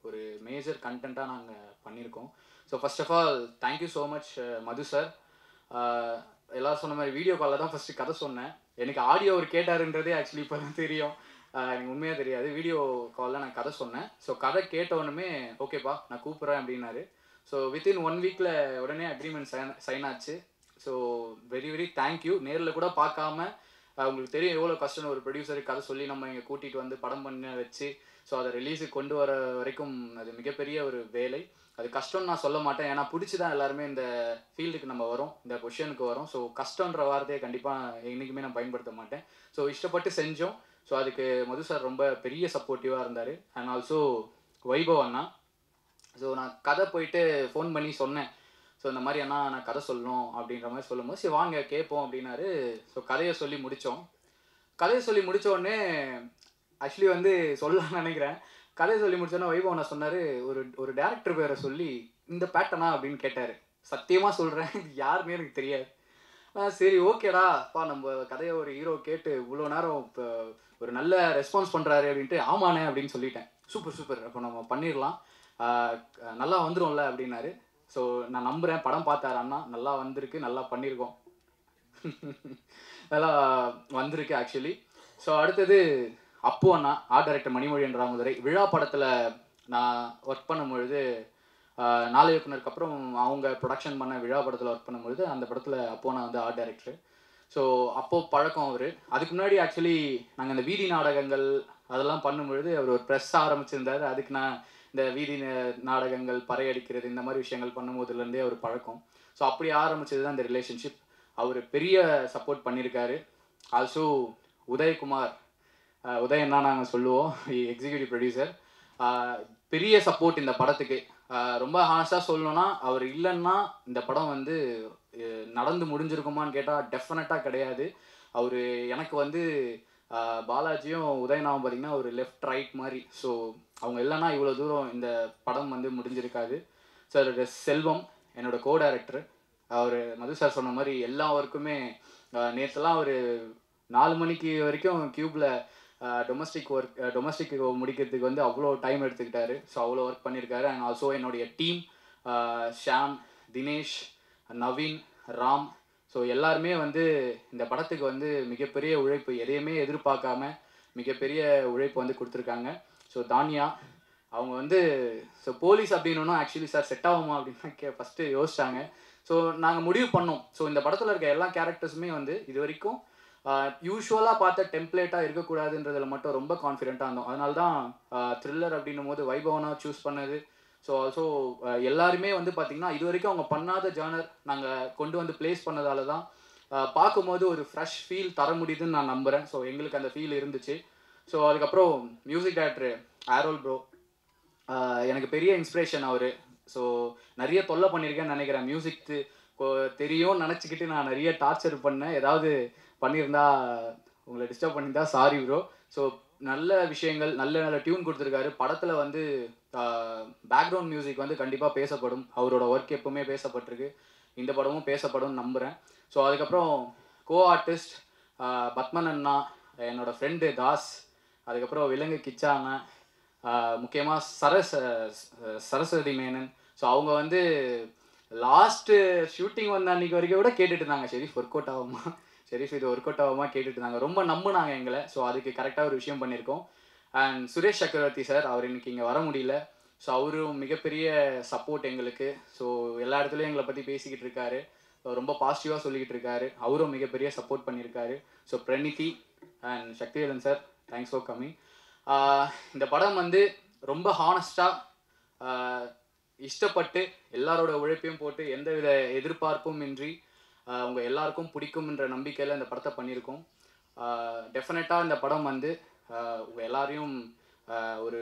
ஒரு மேஜர் கண்டென்ட்டாக நாங்கள் பண்ணியிருக்கோம். So first of all thank you so much Madhu sir எல்லாம் சொன்ன மாதிரி வீடியோ காலில் தான் ஃபஸ்ட்டு கதை சொன்னேன். எனக்கு ஆடியோ அவர் கேட்டாருன்றதே ஆக்சுவலி இப்போ தான் தெரியும். எனக்கு உண்மையாக தெரியாது. வீடியோ காலில் நான் கதை சொன்னேன். ஸோ கதை கேட்ட ஓகேப்பா நான் கூப்பிட்றேன் அப்படின்னாரு. ஸோ வித்தின் ஒன் வீக்கில் உடனே அக்ரிமெண்ட் சைன் சைன் ஆச்சு. So very very thank you நேரில் கூட பார்க்காம உங்களுக்கு தெரியும் எவ்வளோ கஷ்டம் ஒரு ப்ரொடியூசருக்கு அதை சொல்லி நம்ம இங்கே கூட்டிகிட்டு வந்து படம் பண்ண வச்சு ஸோ அதை ரிலீஸுக்கு கொண்டு வர வரைக்கும் அது மிகப்பெரிய ஒரு வேலை. அது கஷ்டம்னு நான் சொல்ல மாட்டேன். ஏன்னா பிடிச்சி தான் எல்லாருமே இந்த ஃபீல்டுக்கு நம்ம வரோம். இந்த கொஷனுக்கு வரோம். ஸோ கஷ்டன்ற வார்த்தையை கண்டிப்பாக என்றைக்குமே நான் பயன்படுத்த மாட்டேன். ஸோ இஷ்டப்பட்டு செஞ்சோம். ஸோ அதுக்கு மது சார் ரொம்ப பெரிய சப்போர்ட்டிவாக இருந்தார். அண்ட் ஆல்சோ வைபவ் அண்ணா. ஸோ நான் கதை போயிட்டு ஃபோன் பண்ணி சொன்னேன். ஸோ இந்த மாதிரி அண்ணா நான் கதை சொல்லணும் அப்படின்ற மாதிரி சொல்லும்போது சரி வாங்க கேட்போம் அப்படின்னாரு. ஸோ கதையை சொல்லி முடித்தோம் கதையை சொல்லி முடிச்ச உடனே ஆக்சுவலி வந்து சொல்லலாம்னு நினைக்கிறேன். கதையை சொல்லி முடிச்சோன்னா வைபவ் நான் சொன்னார் ஒரு ஒரு டேரக்டர் பேரை சொல்லி இந்த பேட்டனா அப்படின்னு கேட்டார். சத்தியமாக சொல்கிறேன் இது எனக்கு தெரியாது. ஆ சரி ஓகேடா. பா நம்ம கதையை ஒரு ஹீரோ கேட்டு இவ்வளோ நேரம் இப்போ ஒரு நல்ல ரெஸ்பான்ஸ் பண்ணுறாரு அப்படின்ட்டு ஆமாண்ணே அப்படின்னு சொல்லிட்டேன். Super super. அப்போ நம்ம பண்ணிடலாம். நல்லா வந்துரும்ல அப்படின்னாரு. ஸோ நான் நம்புகிறேன் படம் பார்த்தாரு அண்ணா. நல்லா வந்திருக்கு. நல்லா பண்ணியிருக்கோம் நல்லா வந்திருக்கு ஆக்சுவலி ஸோ அடுத்தது அப்போ அண்ணா ஆர்ட் டைரக்டர் மணிமொழி என்ற ராமதுரை. விழா படத்தில் நான் ஒர்க் பண்ணும்பொழுது நாலு இயக்குனருக்கு அப்புறம் அவங்க ப்ரொடக்ஷன் பண்ண விழா படத்தில் ஒர்க் பண்ணும்பொழுது அந்த படத்தில் அப்போ நான் வந்து ஆர்ட் டைரக்டர் ஸோ அப்போது பழக்கம் அவர். அதுக்கு முன்னாடி ஆக்சுவலி நாங்கள் இந்த வீதி நாடகங்கள் அதெல்லாம் பண்ணும்பொழுது அவர் ஒரு ப்ரெஸ் ஆரம்பிச்சிருந்தாரு. அதுக்கு நான் இந்த வீதி நாடகங்கள் பறையடிக்கிறது இந்த மாதிரி விஷயங்கள் பண்ணும்போதுலேருந்தே அவர் பழக்கம். ஸோ அப்படி ஆரம்பிச்சது தான் இந்த ரிலேஷன்ஷிப் அவர் பெரிய சப்போர்ட் பண்ணியிருக்காரு. ஆல்சோ உதயகுமார் உதயன்னா நாங்கள் சொல்லுவோம் எக்ஸிக்யூட்டிவ் ப்ரொடியூசர் பெரிய சப்போர்ட் இந்த படத்துக்கு. ரொம்ப ஹானஸ்டாக சொல்லணும்னா அவர் இல்லைன்னா இந்த படம் வந்து நடந்து முடிஞ்சிருக்குமான்னு கேட்டால் டெஃபினட்டாக கிடையாது. அவர் எனக்கு வந்து பாலாஜியும் உதயநாவும் பார்த்தீங்கன்னா ஒரு லெஃப்ட் ரைட் மாதிரி. ஸோ அவங்க இல்லைன்னா இவ்வளோ தூரம் இந்த படம் வந்து முடிஞ்சிருக்காது. சார் செல்வம் என்னோட கோ டைரக்டர் அவர் மது சார் சொன்ன மாதிரி எல்லா ஒர்க்குமே நேற்றுலாம் ஒரு நாலு மணிக்கு வரைக்கும் க்யூப்பில் டொமஸ்டிக் ஒர்க் டொமஸ்டிக் முடிக்கிறதுக்கு வந்து அவ்வளோ டைம் எடுத்துக்கிட்டாரு. ஸோ அவ்வளோ ஒர்க் பண்ணியிருக்காரு அண்ட் ஆல்சோ என்னுடைய டீம் ஷாம் தினேஷ் நவீன் ராம் ஸோ எல்லாருமே வந்து இந்த படத்துக்கு வந்து மிகப்பெரிய உழைப்பு எதையுமே எதிர்பார்க்காம மிகப்பெரிய உழைப்பு வந்து கொடுத்துருக்காங்க. ஸோ தானியா அவங்க வந்து ஸோ போலீஸ் அப்படின்னா ஆக்சுவலி சார் செட் ஆகுமா அப்படின்னு கே ஃபஸ்ட்டு யோசிச்சாங்க. ஸோ நாங்கள் முடிவு பண்ணோம். ஸோ இந்த படத்தில் இருக்க எல்லா கேரக்டர்ஸுமே வந்து இது வரைக்கும் யூஸ்வலாக பார்த்த டெம்ப்ளேட்டாக இருக்கக்கூடாதுன்றதில் மட்டும் ரொம்ப கான்ஃபிடென்ட்டாக இருந்தோம். அதனால தான் த்ரில்லர் அப்படின்னும் போது வைபவனாக சூஸ் பண்ணது. ஸோ ஆல்சோ எல்லாருமே வந்து பார்த்திங்கன்னா இது வரைக்கும் அவங்க பண்ணாத ஜேனர் நாங்கள் கொண்டு வந்து ப்ளேஸ் பண்ணதால தான் பார்க்கும்போது ஒரு ஃப்ரெஷ் ஃபீல் தர முடியுதுன்னு நான் நம்புகிறேன் ஸோ எங்களுக்கு அந்த ஃபீல் இருந்துச்சு. ஸோ அதுக்கப்புறம் மியூசிக் டேரக்டர் ஆரோல் ப்ரோ எனக்கு பெரிய இன்ஸ்பிரேஷன் அவர். ஸோ நிறைய தொல்லை பண்ணியிருக்கேன்னு நினைக்கிறேன். மியூசிக் தெரியும் நினச்சிக்கிட்டு நான் நிறைய டார்ச்சர் பண்ணேன். ஏதாவது பண்ணியிருந்தா உங்களை டிஸ்டர்ப் பண்ணியிருந்தா சாரி ப்ரோ ஸோ நல்ல விஷயங்கள் நல்ல நல்ல டியூன் கொடுத்துருக்காரு. படத்தில் வந்து பேக்ரவுண்ட் மியூசிக் வந்து கண்டிப்பாக பேசப்படும். அவரோட ஒர்க் எப்பவுமே பேசப்பட்டிருக்கு. இந்த படமும் பேசப்படும் நம்புகிறேன் ஸோ அதுக்கப்புறம் கோ ஆர்டிஸ்ட் பத்மன் அண்ணா என்னோட ஃப்ரெண்டு தாஸ் அதுக்கப்புறம் விலங்கு கிச்சாங்க முக்கியமாக சரஸ் சரஸ்வதி மேனன். ஸோ அவங்க வந்து லாஸ்ட்டு ஷூட்டிங் வந்த அன்னைக்கு வரைக்கும் கூட கேட்டுட்டு இருந்தாங்க. சரி ஒர்க் அவுட் ஆகுமா? சரி ஸோ இது ஒர்க் அவுட் ஆகாமல் கேட்டுட்டு இருந்தாங்க. ரொம்ப நம்பினாங்க எங்களை. ஸோ அதுக்கு கரெக்டாக ஒரு விஷயம் பண்ணியிருக்கோம். அண்ட் சுரேஷ் சக்கரவர்த்தி சார் அவர் இன்னைக்கு இங்கே வர முடியல. ஸோ அவரும் மிகப்பெரிய சப்போர்ட் எங்களுக்கு. ஸோ எல்லா இடத்துலையும் எங்களை பற்றி பேசிக்கிட்டு இருக்காரு. ரொம்ப பாசிட்டிவாக சொல்லிக்கிட்டு இருக்காரு. அவரும் மிகப்பெரிய சப்போர்ட் பண்ணியிருக்காரு. So Praniti and Sakthivelan sir thanks for coming இந்த படம் வந்து ரொம்ப ஹானஸ்டாக uh, இஷ்டப்பட்டு எல்லாரோட உழைப்பையும் போட்டு எந்தவித எதிர்பார்ப்பும் இன்றி உங்கள் எல்லாருக்கும் பிடிக்கும்ன்ற நம்பிக்கையில் இந்த படத்தை பண்ணியிருக்கோம். டெஃபினட்டாக இந்த படம் வந்து உங்கள் எல்லாரையும் ஒரு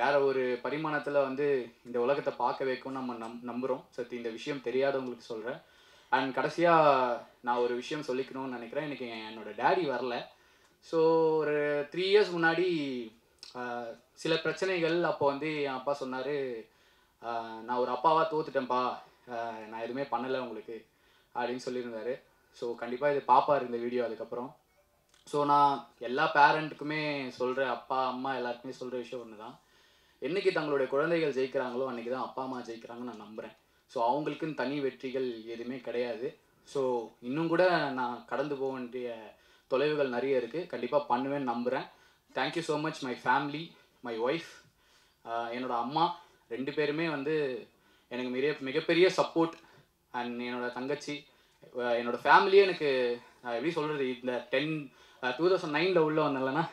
வேற ஒரு பரிமாணத்தில் வந்து இந்த உலகத்தை பார்க்க வைக்கும் நம்ம நம் நம்புகிறோம் சத்தி இந்த விஷயம் தெரியாதவங்களுக்கு சொல்கிறேன் அண்ட் கடைசியாக நான் ஒரு விஷயம் சொல்லிக்கணும்னு நினைக்கிறேன். எனக்கு என்னோட டேடி வரல. ஸோ ஒரு த்ரீ இயர்ஸ் முன்னாடி சில பிரச்சனைகள் அப்போ வந்து என் அப்பா சொன்னார் நான் ஒரு அப்பாவாக தோத்துட்டேன்ப்பா நான் எதுவுமே பண்ணலை உங்களுக்கு. அப்படின்னு சொல்லியிருந்தாரு. ஸோ கண்டிப்பாக இது பாப்பார் இந்த வீடியோ அதுக்கப்புறம். ஸோ நான் எல்லா பேரண்ட்டுக்குமே சொல்கிற அப்பா அம்மா எல்லாருக்குமே சொல்கிற விஷயம் ஒன்று தான் என்னைக்கு தங்களுடைய குழந்தைகள் ஜெயிக்கிறாங்களோ அன்றைக்கி தான் அப்பா அம்மா ஜெயிக்கிறாங்கன்னு நான் நம்புகிறேன் ஸோ அவங்களுக்குன்னு தனி வெற்றிகள் எதுவுமே கிடையாது. ஸோ இன்னும் கூட நான் கடந்து போக வேண்டிய தொலைவுகள் நிறைய இருக்குது கண்டிப்பாக பண்ணுவேன்னு நம்புகிறேன் thank you so much my family my wife என்னோட அம்மா. ரெண்டு பேருமே வந்து எனக்கு மிக மிகப்பெரிய சப்போர்ட் அண்ட் என்னோட தங்கச்சி என்னோட ஃபேமிலியே எனக்கு எப்படி சொல்கிறது இந்த டென் டூ தௌசண்ட் நைனில் உள்ள வந்தேன்லண்ணா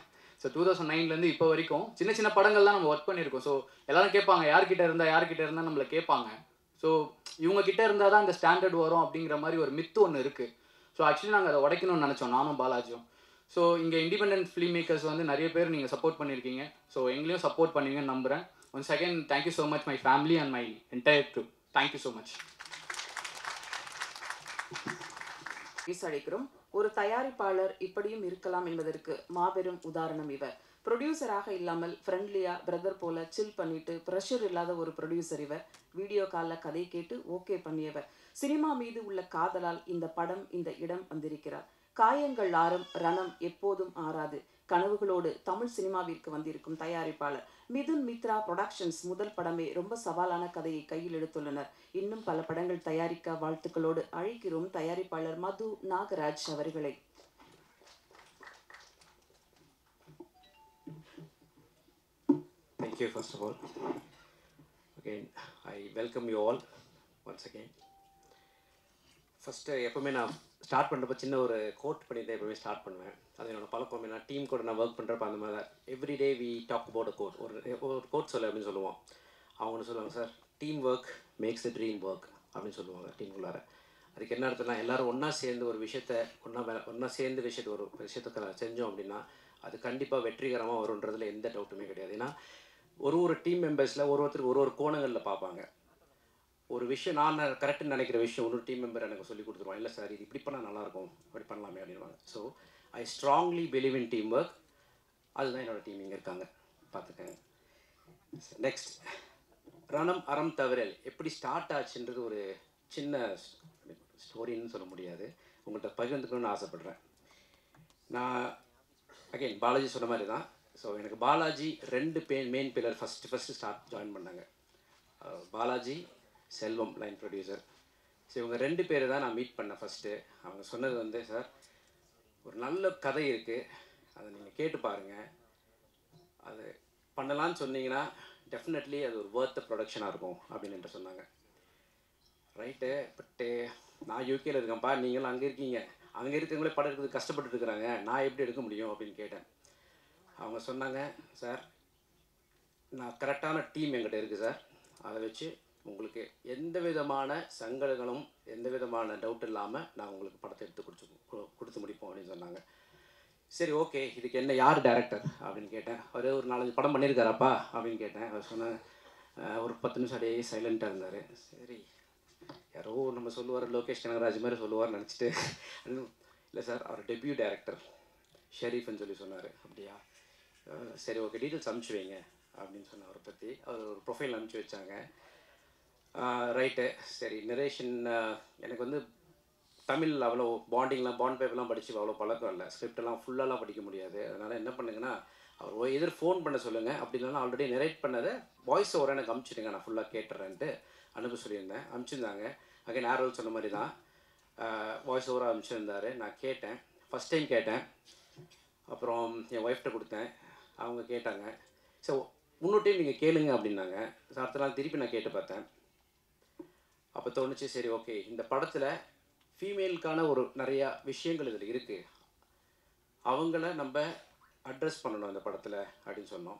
ஸோ டூ தௌசண்ட் நைன்லேருந்து இப்போ வரைக்கும் சின்ன சின்ன படங்கள்லாம் நம்ம ஒர்க் பண்ணியிருக்கோம். ஸோ எல்லாரும் கேட்பாங்க யார்கிட்ட இருந்தால் யார்கிட்ட இருந்தால் நம்மளை கேட்பாங்க. ஸோ இவங்க கிட்ட இருந்தால் தான் இந்த ஸ்டாண்டர்ட் வரும் அப்படிங்கிற மாதிரி ஒரு மித்து ஒன்று இருக்குது ஸோ ஆக்சுவலி நாங்கள் அதை உடைக்கணும்னு நினச்சோம் நானும் பாலாஜியும். ஸோ இங்கே இண்டிபெண்டன்ட் ஃபிலிம் மேக்கர்ஸ் வந்து நிறைய பேர் நீங்கள் சப்போர்ட் பண்ணியிருக்கீங்க. ஸோ எங்களையும் சப்போர்ட் பண்ணுவீங்கன்னு நம்புகிறேன் one second thank you so much my family and my entire crew thank you so much அளிக்கிறோம் ஒரு தயாரிப்பாளர் இப்படியும் இருக்கலாம் என்பதற்கு மாபெரும் உதாரணம் இவர். ப்ரொடியூசராக இல்லாமல் ஃப்ரெண்ட்லியா பிரதர் போல சில் பண்ணிட்டு ப்ரெஷர் இல்லாத ஒரு ப்ரொடியூசர் இவர். வீடியோ காலில் கதை கேட்டு ஓகே பண்ணியவர். சினிமா மீது உள்ள காதலால் இந்த படம் இந்த இடம் வந்திருக்கிறார். காயங்கள் ஆறும் ரணம் எப்போதும் ஆறாது. கனவுகளோடு தமிழ் சினிமாவிற்கு வந்திருக்கும் தயாரிப்பாளர் மிதுன் மித்ரா புரொடக்ஷன்ஸ் முதல் படமே ரொம்ப சவாலான கதையை கையில் எடுத்துள்ளனர் இன்னும் பல படங்கள் தயாரிக்க வாழ்த்துக்களோடு அழைக்கிறோம் தயாரிப்பாளர் மது நாகராஜ் அவர்களை Thank you, first of all. Again, I welcome you all once again. First எப்போவுமே நான் ஸ்டார்ட் பண்ணுறப்ப சின்ன ஒரு கோட் பண்ணி தான் எப்போவுமே ஸ்டார்ட் பண்ணுவேன் அது என்னோட பழக்கம். நான் டீம் கூட நான் ஒர்க் பண்ணுறப்ப அந்த மாதிரி தான் everyday we talk about a quote ஒரு ஒரு கோட் சொல்ல அப்படின்னு சொல்லுவோம். அவங்க ஒன்று சொல்லுவாங்க sir team work makes the dream work அப்படின்னு சொல்லுவாங்க டீமுக்குள்ளார அதுக்கு என்ன அர்த்தம்னா எல்லோரும் ஒன்றா சேர்ந்து ஒரு விஷயத்த ஒன்றா ஒன்றா சேர்ந்து விஷயத்த ஒரு விஷயத்த செஞ்சோம் அப்படின்னா அது கண்டிப்பாக வெற்றிகரமாக வருன்றதுல எந்த டவுட்டுமே கிடையாது. ஏன்னா ஒரு ஒரு டீம் மெம்பர்ஸில் ஒரு ஒருத்தருக்கு ஒரு ஒரு கோணங்களில் பார்ப்பாங்க. ஒரு விஷயம் நான் கரெக்டுன்னு நினைக்கிற விஷயம் ஒரு டீம் மெம்பர் எனக்கு சொல்லி கொடுத்துருவான். இல்லை சார் இது இப்படி பண்ணால் நல்லாயிருக்கும் இப்படி பண்ணலாமே அப்படின்வாங்க so I strongly believe in team work அதுதான் என்னோட டீம் இங்கே இருக்காங்க. பார்த்துக்கங்க. நெக்ஸ்ட் ரணம் அறம் தவிரல் எப்படி ஸ்டார்ட் ஆச்சுன்றது ஒரு சின்ன ஸ்டோரின்னு சொல்ல முடியாது. உங்கள்கிட்ட பகிர்ந்துக்கணும்னு ஆசைப்பட்றேன். நான் அகைன் பாலாஜி சொன்ன மாதிரி தான் ஸோ எனக்கு பாலாஜி ரெண்டு பே main pillar first first start join பண்ணாங்க. Uh, Balaji Selvam line producer so இவங்க ரெண்டு பேரை தான் நான் மீட் பண்ணேன் ஃபஸ்ட்டு அவங்க சொன்னது வந்து சார் ஒரு நல்ல கதை இருக்குது அதை நீங்கள் கேட்டு பாருங்கள் அது பண்ணலான்னு சொன்னீங்கன்னா டெஃபினெட்லி அது ஒரு ஒர்த் ப்ரொடக்ஷனாக இருக்கும் அப்படின்னு சொன்னாங்க. ரைட்டு பட்டு நான் யூகேயில் இருக்கேன்ப்பா நீங்களும் அங்கே இருக்கீங்க. அங்கே இருக்கிறவங்களே படம் எடுக்கிறது கஷ்டப்பட்டு இருக்கிறாங்க. நான் எப்படி எடுக்க முடியும் அப்படின்னு கேட்டேன். அவங்க சொன்னாங்க சார் நான் கரெக்டான டீம் எங்கிட்ட இருக்குது சார். அதை வச்சு உங்களுக்கு எந்த விதமான சங்கடங்களும் எந்த விதமான டவுட் இல்லாமல் நான் உங்களுக்கு படத்தை எடுத்து கொடுத்து கொடுத்து முடிப்போம் அப்படின்னு சொன்னாங்க. சரி ஓகே இதுக்கு என்ன யார் டேரக்டர் அப்படின்னு கேட்டேன். அவர் ஒரு நாலஞ்சு படம் பண்ணியிருக்காராப்பா அப்படின்னு கேட்டேன். அவர் சொன்னேன் ஒரு பத்து நிமிஷம் அப்படியே சைலண்ட்டாக இருந்தார். சரி யாரோ நம்ம சொல்லுவார் லோகேஷ் கனகராஜ் மாதிரி சொல்லுவார் நினச்சிட்டு. இல்லை சார் அவர் டெபியூ டேரக்டர் ஷெரீஃப்னு சொல்லி சொன்னார். அப்படியா? சரி ஓகே டீட்டெயில்ஸ் அனுப்பிச்சி வைங்க அப்படின்னு சொன்ன அவரை பற்றி அவர் ஒரு ப்ரொஃபைல் அனுப்பிச்சி வச்சாங்க. ரைட்டு. சரி நரேஷன் எனக்கு வந்து தமிழ் அவ்வளோ பாண்டிங்லாம் பாண்ட் பேப்பர்லாம் படித்து அவ்வளோ பழக்கம் இல்லை. ஸ்கிரிப்டெல்லாம் ஃபுல்லாலாம் படிக்க முடியாது. அதனால் என்ன பண்ணுங்கன்னா அவர் எதிர் ஃபோன் பண்ண சொல்லுங்கள் அப்படி இல்லைன்னா ஆல்ரெடி நரேட் பண்ணதை வாய்ஸ் ஓவராக எனக்கு அனுப்பிச்சிடுங்க நான் ஃபுல்லாக கேட்டுறேன்ட்டு அனுப்ப சொல்லியிருந்தேன். அனுப்பிச்சிருந்தாங்க அங்கே நேரோல் சொன்ன மாதிரி தான். வாய்ஸ் ஓவராக அனுப்பிச்சிருந்தாரு நான் கேட்டேன். ஃபஸ்ட் டைம் கேட்டேன். அப்புறம் என் ஒய்ஃப்ட்ட கொடுத்தேன். அவங்க கேட்டாங்க. ஸோ இன்னொரு டைம் நீங்கள் கேளுங்க அப்படின்னாங்க. அடுத்த நாள் திருப்பி நான் கேட்டு பார்த்தேன். அப்போ தோணுச்சு சரி ஓகே இந்த படத்தில் ஃபீமேலுக்கான ஒரு நிறையா விஷயங்கள் இதில் இருக்குது அவங்கள நம்ம அட்ரஸ் பண்ணணும் இந்த படத்தில் அப்படின்னு சொன்னோம்.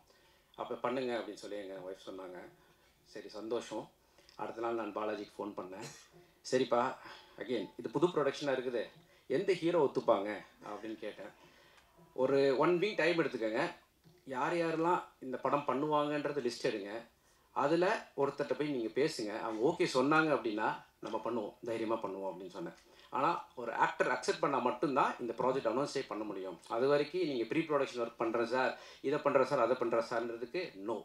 அப்போ பண்ணுங்க அப்படின்னு சொல்லி எங்கள் ஒய்ஃப் சொன்னாங்க. சரி சந்தோஷம். அடுத்த நாள் நான் பாலாஜிக்கு ஃபோன் பண்ணேன். சரிப்பா அகெயின் இது புது ப்ரொடக்ஷனாக இருக்குது. எந்த ஹீரோ ஒத்துப்பாங்க அப்படின்னு கேட்டேன். ஒரு ஒன் வீக் டைம் எடுத்துக்கோங்க. யார் யாரெல்லாம் இந்த படம் பண்ணுவாங்கன்றது லிஸ்ட் எடுங்க. அதில் ஒருத்தர்கிட்ட போய் நீங்கள் பேசுங்க. அவங்க ஓகே சொன்னாங்க அப்படின்னா நம்ம பண்ணுவோம். தைரியமாக பண்ணுவோம் அப்படின்னு சொன்னேன். ஆனால் ஒரு ஆக்டர் அக்செப்ட் பண்ணால் மட்டும்தான் இந்த ப்ராஜெக்ட் அனௌன்ஸே பண்ண முடியும். அது வரைக்கும் நீங்கள் ப்ரீ ப்ரொடக்ஷன் ஒர்க் பண்ணுறேன் சார் இதை பண்ணுறேன் சார் அதை பண்ணுறேன் சார்ன்றதுக்கு நோ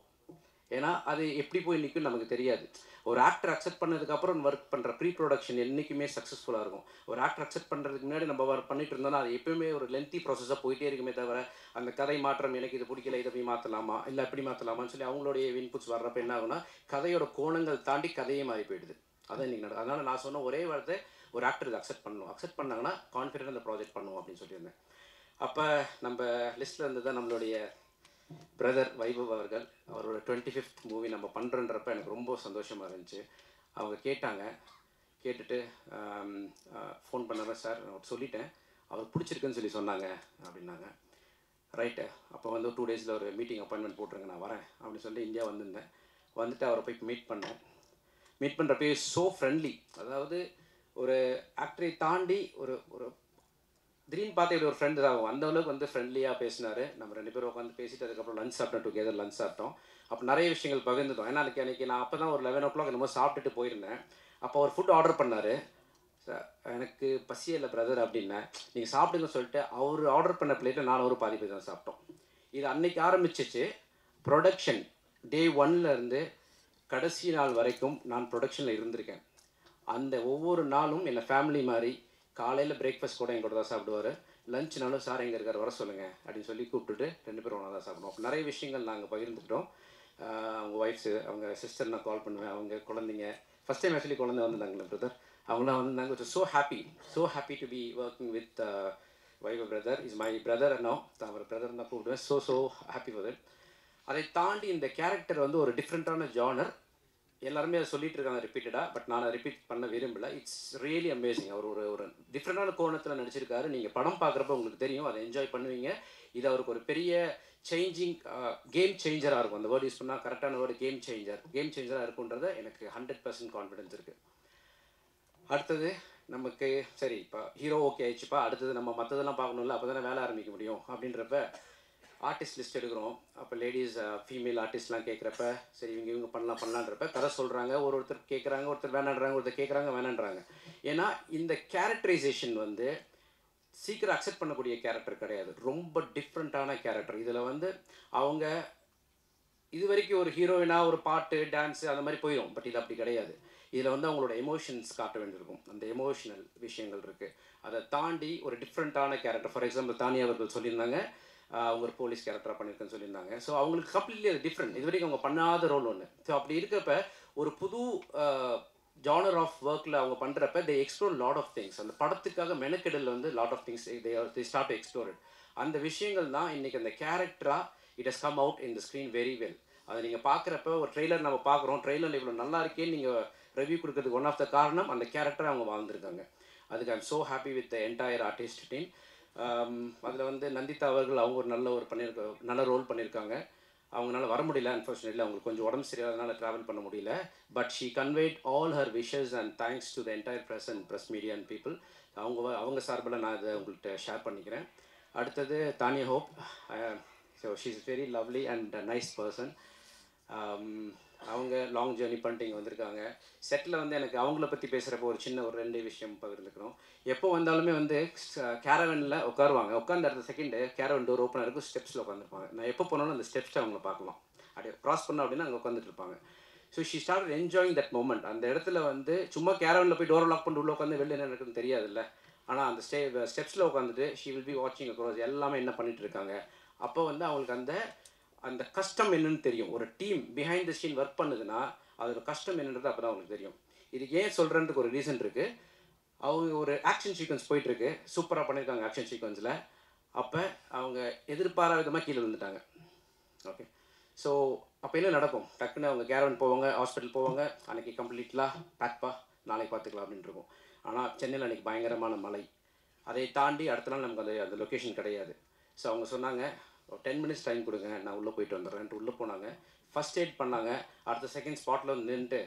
ஏன்னா அது எப்படி போய் நிற்கும் நமக்கு தெரியாது. ஒரு ஆக்டர் அக்செப்ட் பண்ணதுக்கப்புறம் ஒர்க் பண்ணுற ப்ரீ ப்ரொடக்ஷன் என்றைக்குமே சக்ஸஸ்ஃபுல்லாக இருக்கும். ஒரு ஆக்டர் அக்செப்ட் பண்ணுறதுக்கு முன்னாடி நம்ம ஒர்க் பண்ணிட்டு இருந்தோம்னா அது எப்பயுமே ஒரு லென்த்தி ப்ராசஸாக போயிட்டே இருக்குமே தவிர அந்த கதை மாற்றம் எனக்கு இது பிடிக்கல இதை போய் மாற்றலாமா இல்லை அப்படி மாற்றலாமான்னு சொல்லி அவங்களுடைய இன்புட்ஸ் வர்றப்ப என்ன ஆகும்னா கதையோட கோணங்கள் தாண்டி கதையே மாறி போயிடுது. அதான் இன்னைக்கு நடக்குது. அதனால் நான் சொன்ன ஒரே வார்த்தை ஒரு ஆக்டர் இதை அக்செப்ட் பண்ணணும். அக்செப்ட் பண்ணாங்கன்னா கான்ஃபிடென்ட் அந்த ப்ராஜெக்ட் பண்ணுவோம் அப்படின்னு சொல்லியிருந்தேன். அப்போ நம்ம லிஸ்ட்டில் இருந்து தான் நம்மளுடைய பிரதர் வைபவ் அவர்கள் அவரோட டுவெண்ட்டி ஃபிஃப்த் மூவி நம்ம பண்ணுறன்றப்ப எனக்கு ரொம்ப சந்தோஷமாக இருந்துச்சு. அவங்க கேட்டாங்க. கேட்டுட்டு ஃபோன் பண்ணாங்க சார் நான் சொல்லிட்டேன். அவர் பிடிச்சிருக்குன்னு சொல்லி சொன்னாங்க அப்படின்னாங்க. ரைட்டு அப்போ வந்து டூ டேஸில் ஒரு மீட்டிங் அப்பாயின்மெண்ட் போட்டுருங்க நான் வரேன் அப்படின்னு சொல்லிட்டு இந்தியா வந்திருந்தேன். வந்துட்டு அவரை போய் மீட் பண்ணேன். மீட் பண்ணுறப்பே ஸோ ஃப்ரெண்ட்லி அதாவது ஒரு ஆக்டரை தாண்டி ஒரு ஒரு திடீர்னு பார்த்து இப்படி ஒரு ஃப்ரெண்டு தான். அந்த அளவுக்கு வந்து ஃப்ரெண்ட்லியாக பேசினார். நம்ம ரெண்டு பேரும் உட்காந்து பேசிட்டு அதுக்கப்புறம் லஞ்ச் சாப்பிட்டோம் டுகெதர் லஞ்ச் சாப்பிட்டோம். அப்போ நிறைய விஷயங்கள் பகிர்ந்துட்டோம். ஏன்னா அன்றைக்கி அன்றைக்கி நான் அப்போ தான் ஒரு லெவன் ஓ கிளாக் என்னமோ சாப்பிட்டுட்டு போயிருந்தேன். அப்போ ஒரு ஃபுட் ஆர்டர் பண்ணார். எனக்கு பசியே இல்லை பிரதர் அப்படின்னேன். நீங்கள் சாப்பிடுங்க சொல்லிட்டு அவர் ஆர்டர் பண்ண பிளேட்டில் நான் ஒரு பாதி பேர் தான் சாப்பிட்டோம். இது அன்னைக்கு ஆரம்பிச்சிச்சு. ப்ரொடக்ஷன் டே ஒன்லேருந்து கடைசி நாள் வரைக்கும் நான் ப்ரொடக்ஷனில் இருந்திருக்கேன். அந்த ஒவ்வொரு நாளும் என்னை ஃபேமிலி மாதிரி காலையில் பிரேக்ஃபாஸ்ட் கூட என் கூட தான் சாப்பிடுவார். லஞ்ச்னாலும் சார் எங்கே இருக்கார் வர சொல்லுங்கள் அப்படின்னு சொல்லி கூப்பிட்டுட்டு ரெண்டு பேரும் ஒன்றா தான் சாப்பிடுவோம் நிறைய விஷயங்கள் நாங்கள் பகிர்ந்துக்கிட்டோம். அவங்க ஒய்ஃப்ஸு அவங்க சிஸ்டர் நான் கால் பண்ணுவேன் அவங்க குழந்தைங்க. ஃபஸ்ட் டைம் ஆக்சுவலி குழந்தை வந்திருந்தாங்களே பிரதர் அவங்களாம் வந்திருந்தாங்க. So happy so happy to be working with Vaibhav brother is my brother அண்ணோ தான் அவர் பிரதர் தான் கூப்பிடுவேன். ஸோ ஸோ ஹாப்பி பிரதர் அதை தாண்டி இந்த கேரக்டர் வந்து ஒரு டிஃப்ரெண்ட்டான ஜானர் எல்லாருமே அதை சொல்லிட்டு இருக்காங்க ரிப்பீட்டடாக பட் நான் ரிப்பீட் பண்ண விரும்பல. இட்ஸ் ரியலி அமேசிங் அவர் ஒரு ஒரு டிஃப்ரெண்டான கோணத்தில் நடிச்சிருக்காரு. நீங்கள் படம் பார்க்குறப்ப உங்களுக்கு தெரியும் அதை என்ஜாய் பண்ணுவீங்க. இது அவருக்கு ஒரு பெரிய சேஞ்சிங் கேம் சேஞ்சராக இருக்கும். அந்த வேர்டு யூஸ் பண்ணால் கரெக்டான வேர்டு கேம் சேஞ்சர் கேம் சேஞ்சராக இருக்குன்றத எனக்கு ஹண்ட்ரட் பர்சன்ட் கான்ஃபிடன்ஸ் இருக்குது அடுத்தது நமக்கு சரி இப்போ ஹீரோ ஓகே ஆயிடுச்சுப்பா. அடுத்தது நம்ம மற்றதெல்லாம் பார்க்கணும்ல அப்போ தானே வேலை ஆரம்பிக்க முடியும் அப்படின்றப்ப ஆர்டிஸ்ட் லிஸ்ட் எடுக்கிறோம். அப்போ லேடிஸ் ஃபீமேல் uh, ஆர்டிஸ்ட்லாம் கேட்குறப்ப சரி இவங்க இவங்க பண்ணலாம் பண்ணலான்றப்ப கதை சொல்கிறாங்க ஒரு ஒருத்தர் கேட்குறாங்க ஒருத்தர் வேணான்றாங்க ஒருத்தர் கேட்குறாங்க வேணான்றாங்க. ஏன்னா இந்த கேரக்டரைசேஷன் வந்து சீக்கிரம் அக்செப்ட் பண்ணக்கூடிய கேரக்டர் கிடையாது. ரொம்ப டிஃப்ரெண்ட்டான கேரக்டர் இதில் வந்து அவங்க இது வரைக்கும் ஒரு ஹீரோயினாக ஒரு பாட்டு டான்ஸு அந்த மாதிரி போயிடும் பட் இது அப்படி கிடையாது. இதில் வந்து அவங்களோட எமோஷன்ஸ் காட்ட வேண்டியிருக்கும். அந்த எமோஷனல் விஷயங்கள் இருக்குது அதை தாண்டி ஒரு டிஃப்ரெண்ட்டான கேரக்டர் ஃபார் எக்ஸாம்பிள் தானியா அவர்கள் சொல்லியிருந்தாங்க அவங்க ஒரு போலீஸ் கேரக்டராக பண்ணியிருக்கேன்னு சொல்லியிருந்தாங்க. ஸோ அவங்களுக்கு கம்ப்ளீட்லி அது டிஃப்ரெண்ட் இது வரைக்கும் அவங்க பண்ணாத ரோல் ஒன்று ஸோ அப்படி இருக்கப்ப ஒரு புது ஜானர் ஆஃப் ஒர்க்கில் அவங்க பண்ணுறப்ப they explore lot of things அந்த படத்துக்காக மெனக்கெடல் வந்து lot of things they start explore அந்த விஷயங்கள் தான் இன்றைக்கி அந்த கேரக்டராக it has come out in the screen very well அதை நீங்கள் பார்க்குறப்ப ஒரு ட்ரெய்லர் நம்ம பார்க்குறோம் ட்ரெய்லர் இவ்வளோ நல்லா இருக்கேன்னு நீங்கள் ரிவ்யூ கொடுக்கறதுக்கு ஒன் ஆஃப் த காரணம் அந்த கேரக்டரை அவங்க வாழ்ந்துருக்காங்க. அதுக்கு I'm so happy with the entire artist team அதில் வந்து நந்திதா அவர்கள் அவங்க ஒரு நல்ல ஒரு பண்ணியிருக்க நல்ல ரோல் பண்ணியிருக்காங்க அவங்களால வர முடியல அன்ஃபார்ச்சுனேட்லி அவங்களுக்கு கொஞ்சம் உடம்பு சரியாதனால ட்ராவல் பண்ண முடியல. But she conveyed all her wishes and thanks to the entire press and press media and people அவங்க அவங்க சார்பில் நான் இதை உங்கள்கிட்ட ஷேர் பண்ணிக்கிறேன். அடுத்தது Tanya Hope. So she is very lovely and nice person அவங்க லாங் ஜேர்னி பண்ணிட்டு இங்கே வந்திருக்காங்க. செட்டில் வந்து எனக்கு அவங்கள பற்றி பேசுகிறப்போ ஒரு சின்ன ஒரு ரெண்டு விஷயம் பகிர்ந்துக்கிறோம். எப்போ வந்தாலுமே வந்து கேரவனில் உட்காருவாங்க. உட்காந்து அடுத்த செகண்டு கேரவன் டோர் ஓப்பனாக இருக்கும் ஸ்டெப்ஸில் உட்காந்துருப்பாங்க நான் எப்போ போனாலும் அந்த ஸ்டெப்ஸை அவங்கள பார்க்கலாம். அப்படியே க்ராஸ் பண்ணோம் அப்படின்னா அங்கே உட்காந்துட்டு இருப்பாங்க. So she start enjoying that moment அந்த இடத்துல வந்து சும்மா கேரவனில் போய் டோர் லாக் பண்ணிட்டு உள்ள உட்காந்து வெளில என்ன நடக்குதுன்னு தெரியாதுல்ல. ஆனால் அந்த ஸ்டே ஸ்டெப்ஸில் உட்காந்துட்டு ஷி வில் பி வாட்சிங் அக்ரோஸ் எல்லாமே என்ன பண்ணிட்டு இருக்காங்க. அப்போ வந்து அவங்களுக்கு அந்த அந்த கஷ்டம் என்னன்னு தெரியும். ஒரு team behind the scene work பண்ணுதுன்னா அதோட கஷ்டம் என்னன்றது அப்போ தான் அவங்களுக்கு தெரியும். இதுக்கு ஏன் சொல்கிறதுக்கு ஒரு ரீசன் இருக்குது அவங்க ஒரு ஆக்ஷன் சீக்வன்ஸ் போயிட்டுருக்கு. சூப்பராக பண்ணியிருக்காங்க ஆக்ஷன் சீக்வன்ஸில் அப்போ அவங்க எதிர்பாராத விதமாக கீழே விழுந்துட்டாங்க. ஓகே ஸோ அப்போ என்ன நடக்கும்? டக்குன்னு அவங்க கேரவன் போவாங்க ஹாஸ்பிட்டல் போவாங்க. அன்னைக்கு கம்ப்ளீட்லாம் பேக்பா நாளைக்கு பார்த்துக்கலாம் அப்படின்னு இருக்கும். ஆனால் சென்னையில் அன்றைக்கி பயங்கரமான மழை. அதை தாண்டி அடுத்த நாள் நமக்கு அந்த அந்த லொக்கேஷன் கிடையாது. ஸோ அவங்க சொன்னாங்க ஒரு டென் மினிட்ஸ் டைம் கொடுங்க நான் உள்ளே போயிட்டு வந்துடுறேன்ட்டு உள்ளே போனாங்க. ஃபஸ்ட் எய்ட் பண்ணாங்க. அடுத்த செகண்ட் ஸ்பாட்டில் வந்து நின்றுட்டு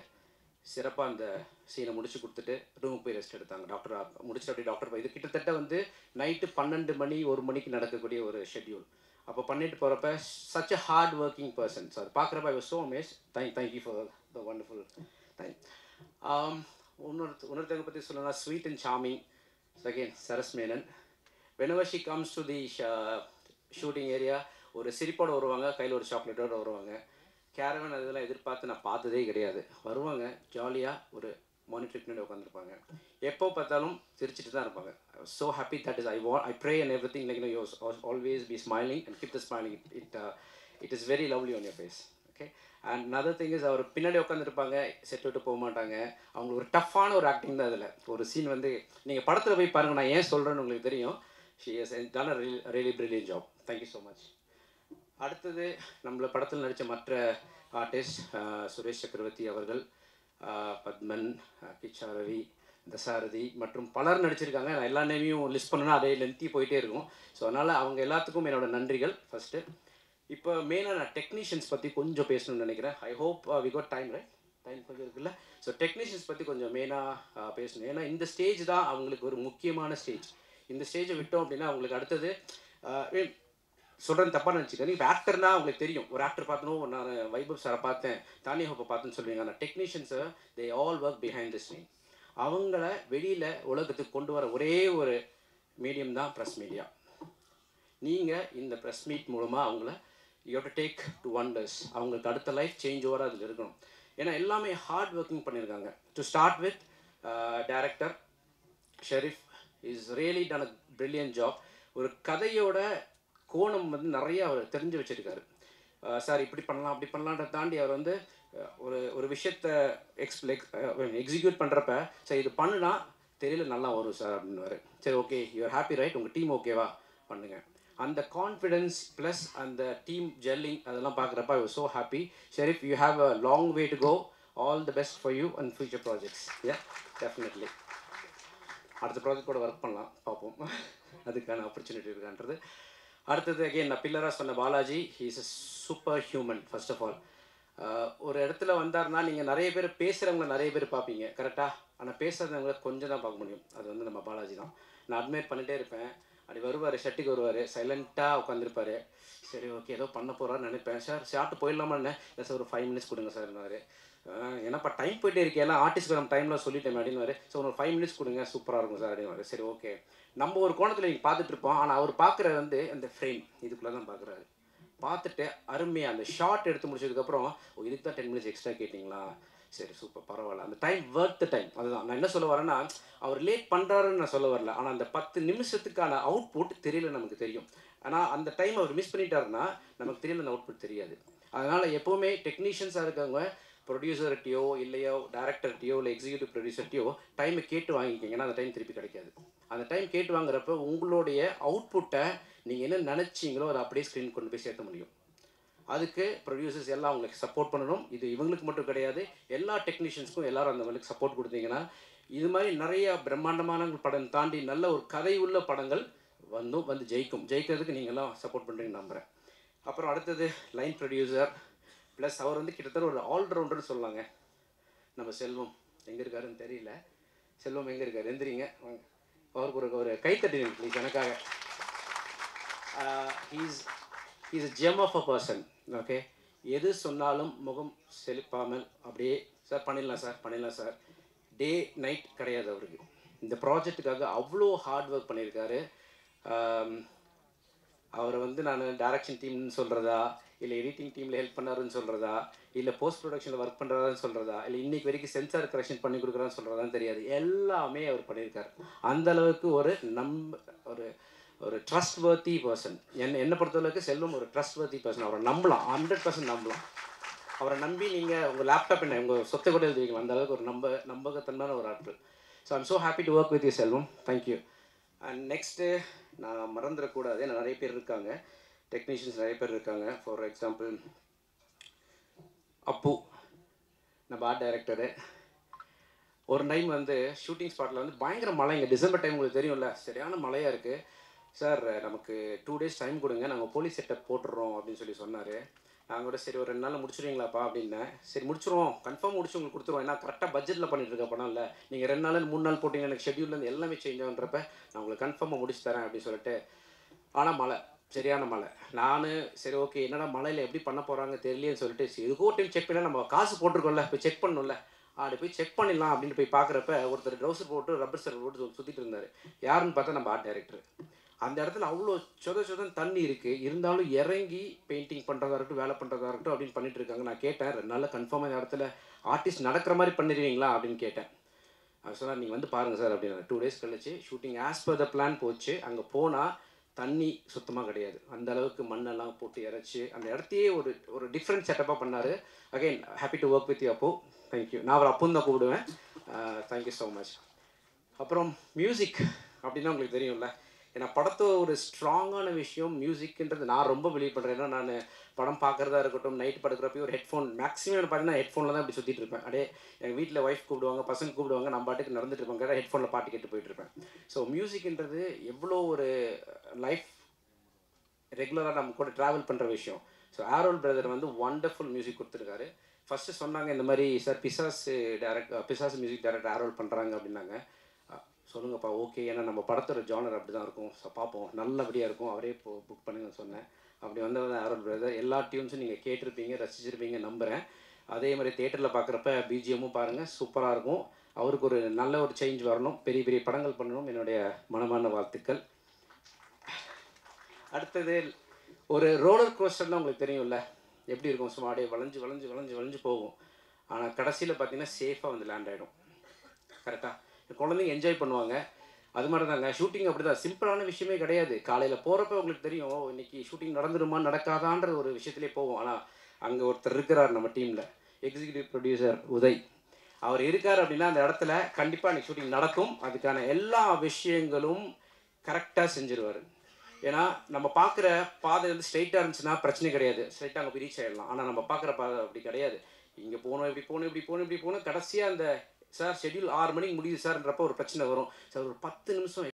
சிறப்பாக அந்த சீனை முடிச்சு கொடுத்துட்டு ரூமுக்கு போய் ரெஸ்ட் எடுத்தாங்க. டாக்டர் முடிச்சுட்டு அப்படியே டாக்டர் போய் இது கிட்டத்தட்ட வந்து நைட்டு பன்னெண்டு மணி ஒரு மணிக்கு நடக்கக்கூடிய ஒரு ஷெட்யூல் அப்போ பண்ணிட்டு போகிறப்ப such a hard working person so அது பார்க்குறப்ப I was so amaze thank thank you for the wonderful thank இன்னொரு இன்னொருத்தவங்க பற்றி சொல்லணும்னா sweet and charming again Saras Menon whenever she comes to the uh, shooting area ஒரு சிரிப்போடு வருவாங்க கையில் ஒரு சாக்லேட்டோடு வருவாங்க. கேரவன் அதெல்லாம் எதிர்பார்த்து நான் பார்த்ததே கிடையாது. வருவாங்க ஜாலியாக ஒரு மானிட்டர் பின்னாடி உட்காந்துருப்பாங்க எப்போ பார்த்தாலும் சிரிச்சிட்டு தான் இருப்பாங்க. So happy that is I was I pray and everything like you always be smiling and keep the smiling it it is very lovely on your face okay and another thing is அவர் பின்னாடி உட்காந்துருப்பாங்க set விட்டு போக மாட்டாங்க. அவங்க ஒரு டஃப்பான ஒரு acting தான் அதில் ஒரு சீன் வந்து நீங்கள் படத்தில் போய் பாருங்கள் நான் ஏன் சொல்கிறேன்னு உங்களுக்கு தெரியும். She is done a really brilliant job thank you so much அடுத்தது நம்மள படத்தில் நடித்த மற்ற ஆர்டிஸ்ட் சுரேஷ் சக்கரவர்த்தி அவர்கள் பத்மன் கிச்சா ரவி தசாரதி மற்றும் பலர் நடிச்சிருக்காங்க. நான் எல்லா நேமையும் லிஸ்ட் பண்ணனா அதே லென்த்தி போயிட்டே இருக்கும். ஸோ அதனால் அவங்க எல்லாத்துக்கும் என்னோட நன்றிகள் ஃபஸ்ட்டு இப்போ மெயினாக நான் டெக்னீஷியன்ஸ் பற்றி கொஞ்சம் பேசணும்னு நினைக்கிறேன். I hope we got time right time கொஞ்சம் இருக்குல்ல? ஸோ டெக்னீஷியன்ஸ் பற்றி கொஞ்சம் மெயினாக பேசணும். ஏன்னா இந்த ஸ்டேஜ் தான் அவங்களுக்கு ஒரு முக்கியமான ஸ்டேஜ் இந்த ஸ்டேஜை விட்டோம் அப்படின்னா அவங்களுக்கு அடுத்தது சொல்கிறேன் தப்பாக நினச்சிக்கிறேன் இப்போ ஆக்டர்னா அவங்களுக்கு தெரியும். ஒரு ஆக்டர் பார்த்தனும் நான் வைபவ் சாரை பார்த்தேன் தானிய ஹோப்பை பார்த்தேன்னு சொல்லுவீங்க. ஆனால் டெக்னீஷியன்ஸை they all work behind the screen அவங்கள வெளியில் உலகத்துக்கு கொண்டு வர ஒரே ஒரு மீடியம் தான் ப்ரெஸ் மீடியா நீங்கள் இந்த ப்ரெஸ் மீட் மூலமாக அவங்கள you to take to wonders அவங்களுக்கு அடுத்த லைஃப் சேஞ்ச் ஓவராக அதில் இருக்கணும். ஏன்னா எல்லாமே ஹார்ட் ஒர்க்கிங் பண்ணியிருக்காங்க. To start with director Sherif is really done a brilliant job ஒரு கதையோட கோணம் வந்து நிறைய அவர் தெரிஞ்சு வச்சிருக்காரு. சார் இப்படி பண்ணலாம் அப்படி பண்ணலான்றத தாண்டி அவர் வந்து ஒரு ஒரு விஷயத்த எக்ஸ்பிளெக் எக்ஸிக்யூட் பண்ணுறப்ப சரி இது பண்ணுனா தெரியல நல்லா வரும் சார் அப்படின்னு சரி okay you are happy right உங்கள் டீம் ஓகேவா பண்ணுங்க. அந்த கான்ஃபிடென்ஸ் ப்ளஸ் அந்த டீம் ஜெல்லிங் அதெல்லாம் பார்க்குறப்ப I was so happy Sherif you have a long way to go all the best for you and future projects yeah definitely அடுத்த project கூட work பண்ணலாம் பார்ப்போம். அதுக்கான ஆப்பர்ச்சுனிட்டி இருக்கான்றது. அடுத்தது அகைன் நான் பில்லராக சொன்ன Balaji he's a super human first of all ஒரு இடத்துல வந்தாருன்னா நீங்கள் நிறைய பேர் பேசுகிறவங்கள நிறைய பேர் பார்ப்பீங்க கரெக்டாக ஆனால் பேசுகிறவங்கள கொஞ்சம் தான் பார்க்க முடியும். அது வந்து நம்ம பாலாஜி தான். நான் அட்மையர் பண்ணிகிட்டே இருப்பேன். அப்படி வருவார் ஷர்ட்டுக்கு வருவார் சைலண்ட்டாக உட்காந்துருப்பாரு சரி ஓகே ஏதோ பண்ண போகிறான்னு நினைப்பேன். சார் ஷார்ட் போயிடலாமா என்ன? இல்லை சார் ஒரு ஃபைவ் மினிட்ஸ் கொடுங்க சார்னாரு ஏன்னாப்பா டைம் போயிட்டே இருக்கேன் எல்லாம் நம்ம டைமில் சொல்லிட்டேன் அப்படின்னு ஸோ ஒரு ஃபைவ் மினிட்ஸ் கொடுங்க சூப்பராக இருக்கும் சார் அப்படின்னு சரி ஓகே நம்ம ஒரு கோணத்தில் நீங்கள் பார்த்துட்டு இருப்போம். ஆனால் அவர் பார்க்குறது வந்து அந்த ஃப்ரேம் இதுக்குள்ளே தான் பார்க்குறாரு. பார்த்துட்டு அருமையாக அந்த ஷார்ட் எடுத்து முடிச்சதுக்கப்புறம் ஓ இதுக்கு தான் டென் மினிட்ஸ் எக்ஸ்ட்ரா கேட்டிங்களா? சரி சூப்பர் பரவாயில்ல. அந்த டைம் ஒர்த் டைம் அதுதான். நான் என்ன சொல்ல வரேன்னா அவர் லேட் பண்ணுறாருன்னு நான் சொல்ல வரல. ஆனால் அந்த பத்து நிமிஷத்துக்கான அவுட் புட் தெரியல நமக்கு தெரியும். ஆனால் அந்த டைம் அவர் மிஸ் பண்ணிட்டாருன்னா நமக்கு தெரியல அந்த அவுட்புட் தெரியாது. அதனால் எப்போவுமே டெக்னீஷியன்ஸாக இருக்கவங்க ப்ரொடியூசர்கிட்டயோ இல்லையோ டேரக்டர்கிட்டயோ இல்லை எக்ஸிக்யூட்டிவ் ப்ரொடியூசர்கிட்டயோ டைமை கேட்டு வாங்கிக்கிங்க. ஏன்னா அந்த டைம் திருப்பி கிடைக்காது. அந்த டைம் கேட்டு வாங்குறப்ப உங்களுடைய அவுட்புட்டை நீங்கள் என்ன நினச்சிங்களோ அதை அப்படியே ஸ்க்ரீன் கொண்டு போய் சேர்த்த முடியும். அதுக்கு ப்ரொடியூசர்ஸ் எல்லாம் அவங்களுக்கு சப்போர்ட் பண்ணணும். இது இவங்களுக்கு மட்டும் கிடையாது. எல்லா டெக்னீஷியன்ஸ்க்கும் எல்லாரும் அந்தவங்களுக்கு சப்போர்ட் கொடுத்தீங்கன்னா இது மாதிரி நிறைய பிரம்மாண்டமான படம் தாண்டி நல்ல ஒரு கதை உள்ள படங்கள் வந்தும் வந்து ஜெயிக்கும். ஜெயிக்கிறதுக்கு நீங்கள்லாம் சப்போர்ட் பண்ணுறீங்கன்னு நம்புகிறேன் அப்புறம் அடுத்தது லைன் ப்ரொடியூசர் ப்ளஸ் அவர் வந்து கிட்டத்தட்ட ஒரு ஆல்ரவுண்டர்னு சொல்லலாங்க நம்ம செல்வம் எங்கே இருக்காருன்னு தெரியல. செல்வம் எங்கே இருக்கார்? எந்திரிங்க வாங்க. அவருக்கு ஒரு ஒரு கைத்தட்டி ப்ளீஸ் எனக்காக. He's is gem of a person okay எது சொன்னாலும் முகம் செழிப்பாமல் அப்படியே சார் பண்ணிடலாம் சார் பண்ணிடலாம் சார் டே நைட் கிடையாது அவருக்கு. இந்த ப்ராஜெக்ட்டுக்காக அவ்வளோ ஹார்ட் ஒர்க் பண்ணியிருக்காரு. Um, அவரை வந்து நான் டேரக்ஷன் டீம்னு சொல்கிறதா இல்லை எடிட்டிங் டீமில் ஹெல்ப் பண்ணாருன்னு சொல்கிறதா இல்லை போஸ்ட் ப்ரொடக்ஷனில் ஒர்க் பண்ணுறாருன்னு சொல்கிறதா இல்லை இன்றைக்கி வரைக்கும் சென்சார் கரெக்ஷன் பண்ணி கொடுக்குறான்னு சொல்கிறதான்னு தெரியாது. எல்லாமே அவர் பண்ணியிருக்கார். அந்த அளவுக்கு ஒரு நம்ப ஒரு ஒரு ட்ரஸ்ட் வர்த்தி பர்சன் என்ன என்னை பொறுத்தளவுக்கு செல்வம் ஒரு ட்ரஸ்ட் வர்த்தி பர்சன் அவரை நம்பலாம். ஹண்ட்ரட் பர்சன்ட் நம்பலாம். அவரை நம்பி நீங்கள் உங்கள் லேப்டாப் என்ன உங்கள் சொத்தை கூட எழுதி வைக்கலாம் அந்த அளவுக்கு ஒரு நம்ப நம்பகத்தன்மையான ஒரு ஆட்கள். So I'm so happy to work with you Selvam. Thank you and next நான் மறந்துடக்கூடாது. ஏன்னா நிறைய பேர் இருக்காங்க. டெக்னீஷியன்ஸ் நிறைய பேர் இருக்காங்க. ஃபார் எக்ஸாம்பிள் அப்பு நம்ம ஆர்ட் டைரக்டரு ஒரு டைம் வந்து ஷூட்டிங் ஸ்பாட்டில் வந்து பயங்கர மழை. இங்கே டிசம்பர் டைம் உங்களுக்கு தெரியும்ல. சரியான மழையாக இருக்குது சார் நமக்கு டூ டேஸ் டைம் கொடுங்க. நாங்கள் போலீஸ் செட்டப் போட்டுடுறோம் அப்படின்னு சொல்லி சொன்னார். நாங்கள் கூட சரி ஒரு ரெண்டு நாளில் முடிச்சிடுவீங்களாப்பா அப்படின்னேன் சரி முடிச்சிருவோம். கன்ஃபார்ம் முடிச்சு உங்களுக்கு கொடுத்துருவோம். ஏன்னா கரெக்டாக பட்ஜெட்டில் பண்ணிட்டு இருக்க படம் இல்லை நீங்கள் ரெண்டு நாள் மூணு நாள் போட்டிங்க எனக்கு ஷெட்யூல்லேருந்து எல்லாமே சேஞ்ச் ஆகுன்றப்ப நான் உங்களுக்கு கன்ஃபார்மாக முடிச்சு தரேன் அப்படின்னு சொல்லிட்டு ஆனால் மழை. சரியான மழை. நான் சரி ஓகே என்னடா மழையில் எப்படி பண்ண போகிறாங்க தெரியலன்னு சொல்லிட்டு சரி எதுக்கோ டைம் செக் பண்ணால் நம்ம காசு போட்டிருக்கோம்ல போய் செக் பண்ணணும்ல. அப்படி போய் செக் பண்ணிடலாம் அப்படின்னு போய் பார்க்குறப்ப ஒருத்தர் ட்ரௌசர் போட்டு ரப்பர் சர் போட்டு சுற்றிட்டு இருந்தார். யாருன்னு பார்த்தா நம்ம ஆர்ட் டைரக்டர் அந்த இடத்துல அவ்வளோ சொத சொதன் தண்ணி இருக்குது இருந்தாலும் இறங்கி பெயிண்டிங் பண்ணுறதா இருக்கட்டும் வேலை பண்ணுறதா இருக்கட்டும் அப்படின்னு பண்ணிட்டு இருக்காங்க. நான் கேட்டேன். ரெண்டு நாளில் கன்ஃபார்மாக இந்த இடத்துல ஆர்டிஸ்ட் நடக்கிற மாதிரி பண்ணிடுவீங்களா அப்படின்னு கேட்டேன். அவர் சொன்னார் நீங்கள் வந்து பாருங்கள் சார் அப்படின்னு டூ டேஸ் கழிச்சு shooting as per the plan போச்சு. அங்கே போனால் தண்ணி சுத்தமாக கிடையாது. அந்த அளவுக்கு மண்ணெல்லாம் போட்டு இறச்சி அந்த இடத்தையே ஒரு ஒரு டிஃப்ரெண்ட் செட்டப்பாக பண்ணார். Again happy to work with you அப்போ தேங்க்யூ நான் அவர் அப்புன்னு தான் கூப்பிடுவேன். தேங்க்யூ ஸோ மச் அப்புறம் மியூசிக் அப்படின்னா உங்களுக்கு தெரியும்ல. ஏன்னா படத்தை ஒரு ஸ்ட்ராங்கான விஷயம் மியூசிக்ன்றது நான் ரொம்ப பிலீவ் பண்ணுறேன் ஏன்னா நான் படம் பார்க்குறதா இருக்கட்டும் நைட் படுக்கிறப்பையும் ஒரு ஹெட்ஃபோன் மேக்ஸிமம் பார்த்தீங்கன்னா ஹெட்ஃபோனில் தான் இப்படி சுற்றிட்டு இருப்பேன். அப்படியே எங்கள் வீட்டில் ஒய்ஃப் கூப்பிடுவாங்க பசங்க கூப்பிடுவாங்க நம்ம பாட்டுக்கு நடந்துட்டு இருப்பாங்க கேட்டால் ஹெட்ஃபோனில் பாட்டு கேட்டு போயிட்டு இருப்பேன். ஸோ மியூசிக்ன்றது எவ்வளோ ஒரு லைஃப் ரெகுலராக நம்ம கூட ட்ராவல் பண்ணுற விஷயம். ஸோ ஆரோல் பிரதர் வந்து ஒண்டர்ஃபுல் மியூசிக் கொடுத்துருக்காரு. ஃபஸ்ட்டு சொன்னாங்க இந்த மாதிரி சார் பிசாஸ் டேரக்ட் பிசாஸ் மியூசிக் டேரக்டர் ஆரோல் பண்ணுறாங்க அப்படின்னாங்க. சொல்லுங்கப்பா ஓகே ஏன்னா நம்ம படத்தோட ஜானர் அப்படி தான் இருக்கும். ஸோ பார்ப்போம். நல்லபடியாக இருக்கும். அவரே இப்போ புக் பண்ணுங்கன்னு சொன்னேன். அப்படி வந்தது தான் பிரதர் எல்லா டியூன்ஸும் நீங்கள் கேட்டிருப்பீங்க ரசிச்சிருப்பீங்க நம்புகிறேன் அதே மாதிரி தேட்டரில் பார்க்குறப்ப பிஜிஎம்மும் பாருங்கள் சூப்பராக இருக்கும். அவருக்கு ஒரு நல்ல ஒரு சேஞ்ச் வரணும். பெரிய பெரிய படங்கள் பண்ணணும். என்னுடைய மனமான வாழ்த்துக்கள். அடுத்தது ஒரு ரோலர் கோஸ்டர்னா உங்களுக்கு தெரியும்ல. எப்படி இருக்கும்? சும்மா அப்படியே வளைஞ்சு வளைஞ்சு வளைஞ்சு வளைஞ்சு போகும். ஆனால் கடைசியில் பார்த்தீங்கன்னா சேஃபாக வந்து லேண்ட் ஆகிடும் கரெக்டாக குழந்தைங்க என்ஜாய் பண்ணுவாங்க. அது மாதிரி தாங்க ஷூட்டிங் அப்படி தான் சிம்பிளான விஷயமே கிடையாது. காலையில் போகிறப்ப உங்களுக்கு தெரியும் இன்றைக்கி ஷூட்டிங் நடந்துருமா நடக்காதான்ற ஒரு விஷயத்துலேயே போவோம். ஆனால் அங்கே ஒருத்தர் இருக்கிறார் நம்ம டீமில் எக்ஸிக்யூட்டிவ் ப்ரொடியூசர் உதய். அவர் இருக்கார் அப்படின்னா அந்த இடத்துல கண்டிப்பாக அன்றைக்கி ஷூட்டிங் நடக்கும். அதுக்கான எல்லா விஷயங்களும் கரெக்டாக செஞ்சிருவார். ஏன்னா நம்ம பார்க்குற பாதை வந்து ஸ்ட்ரைட்டாக இருந்துச்சுன்னா பிரச்சனை கிடையாது. ஸ்ட்ரைட்டாக அங்கே போய் ரீச் ஆகிடலாம் ஆனால் நம்ம பார்க்குற பாதை அப்படி கிடையாது. இங்கே போகணும் இப்படி போகணும் இப்படி போகணும் இப்படி போகணும். கடைசியாக அந்த சார் ஷெடியூல் ஆறு மணிக்கு முடியுது சார்ன்றப்போ ஒரு பிரச்சனை வரும். சார் ஒரு பத்து நிமிஷம்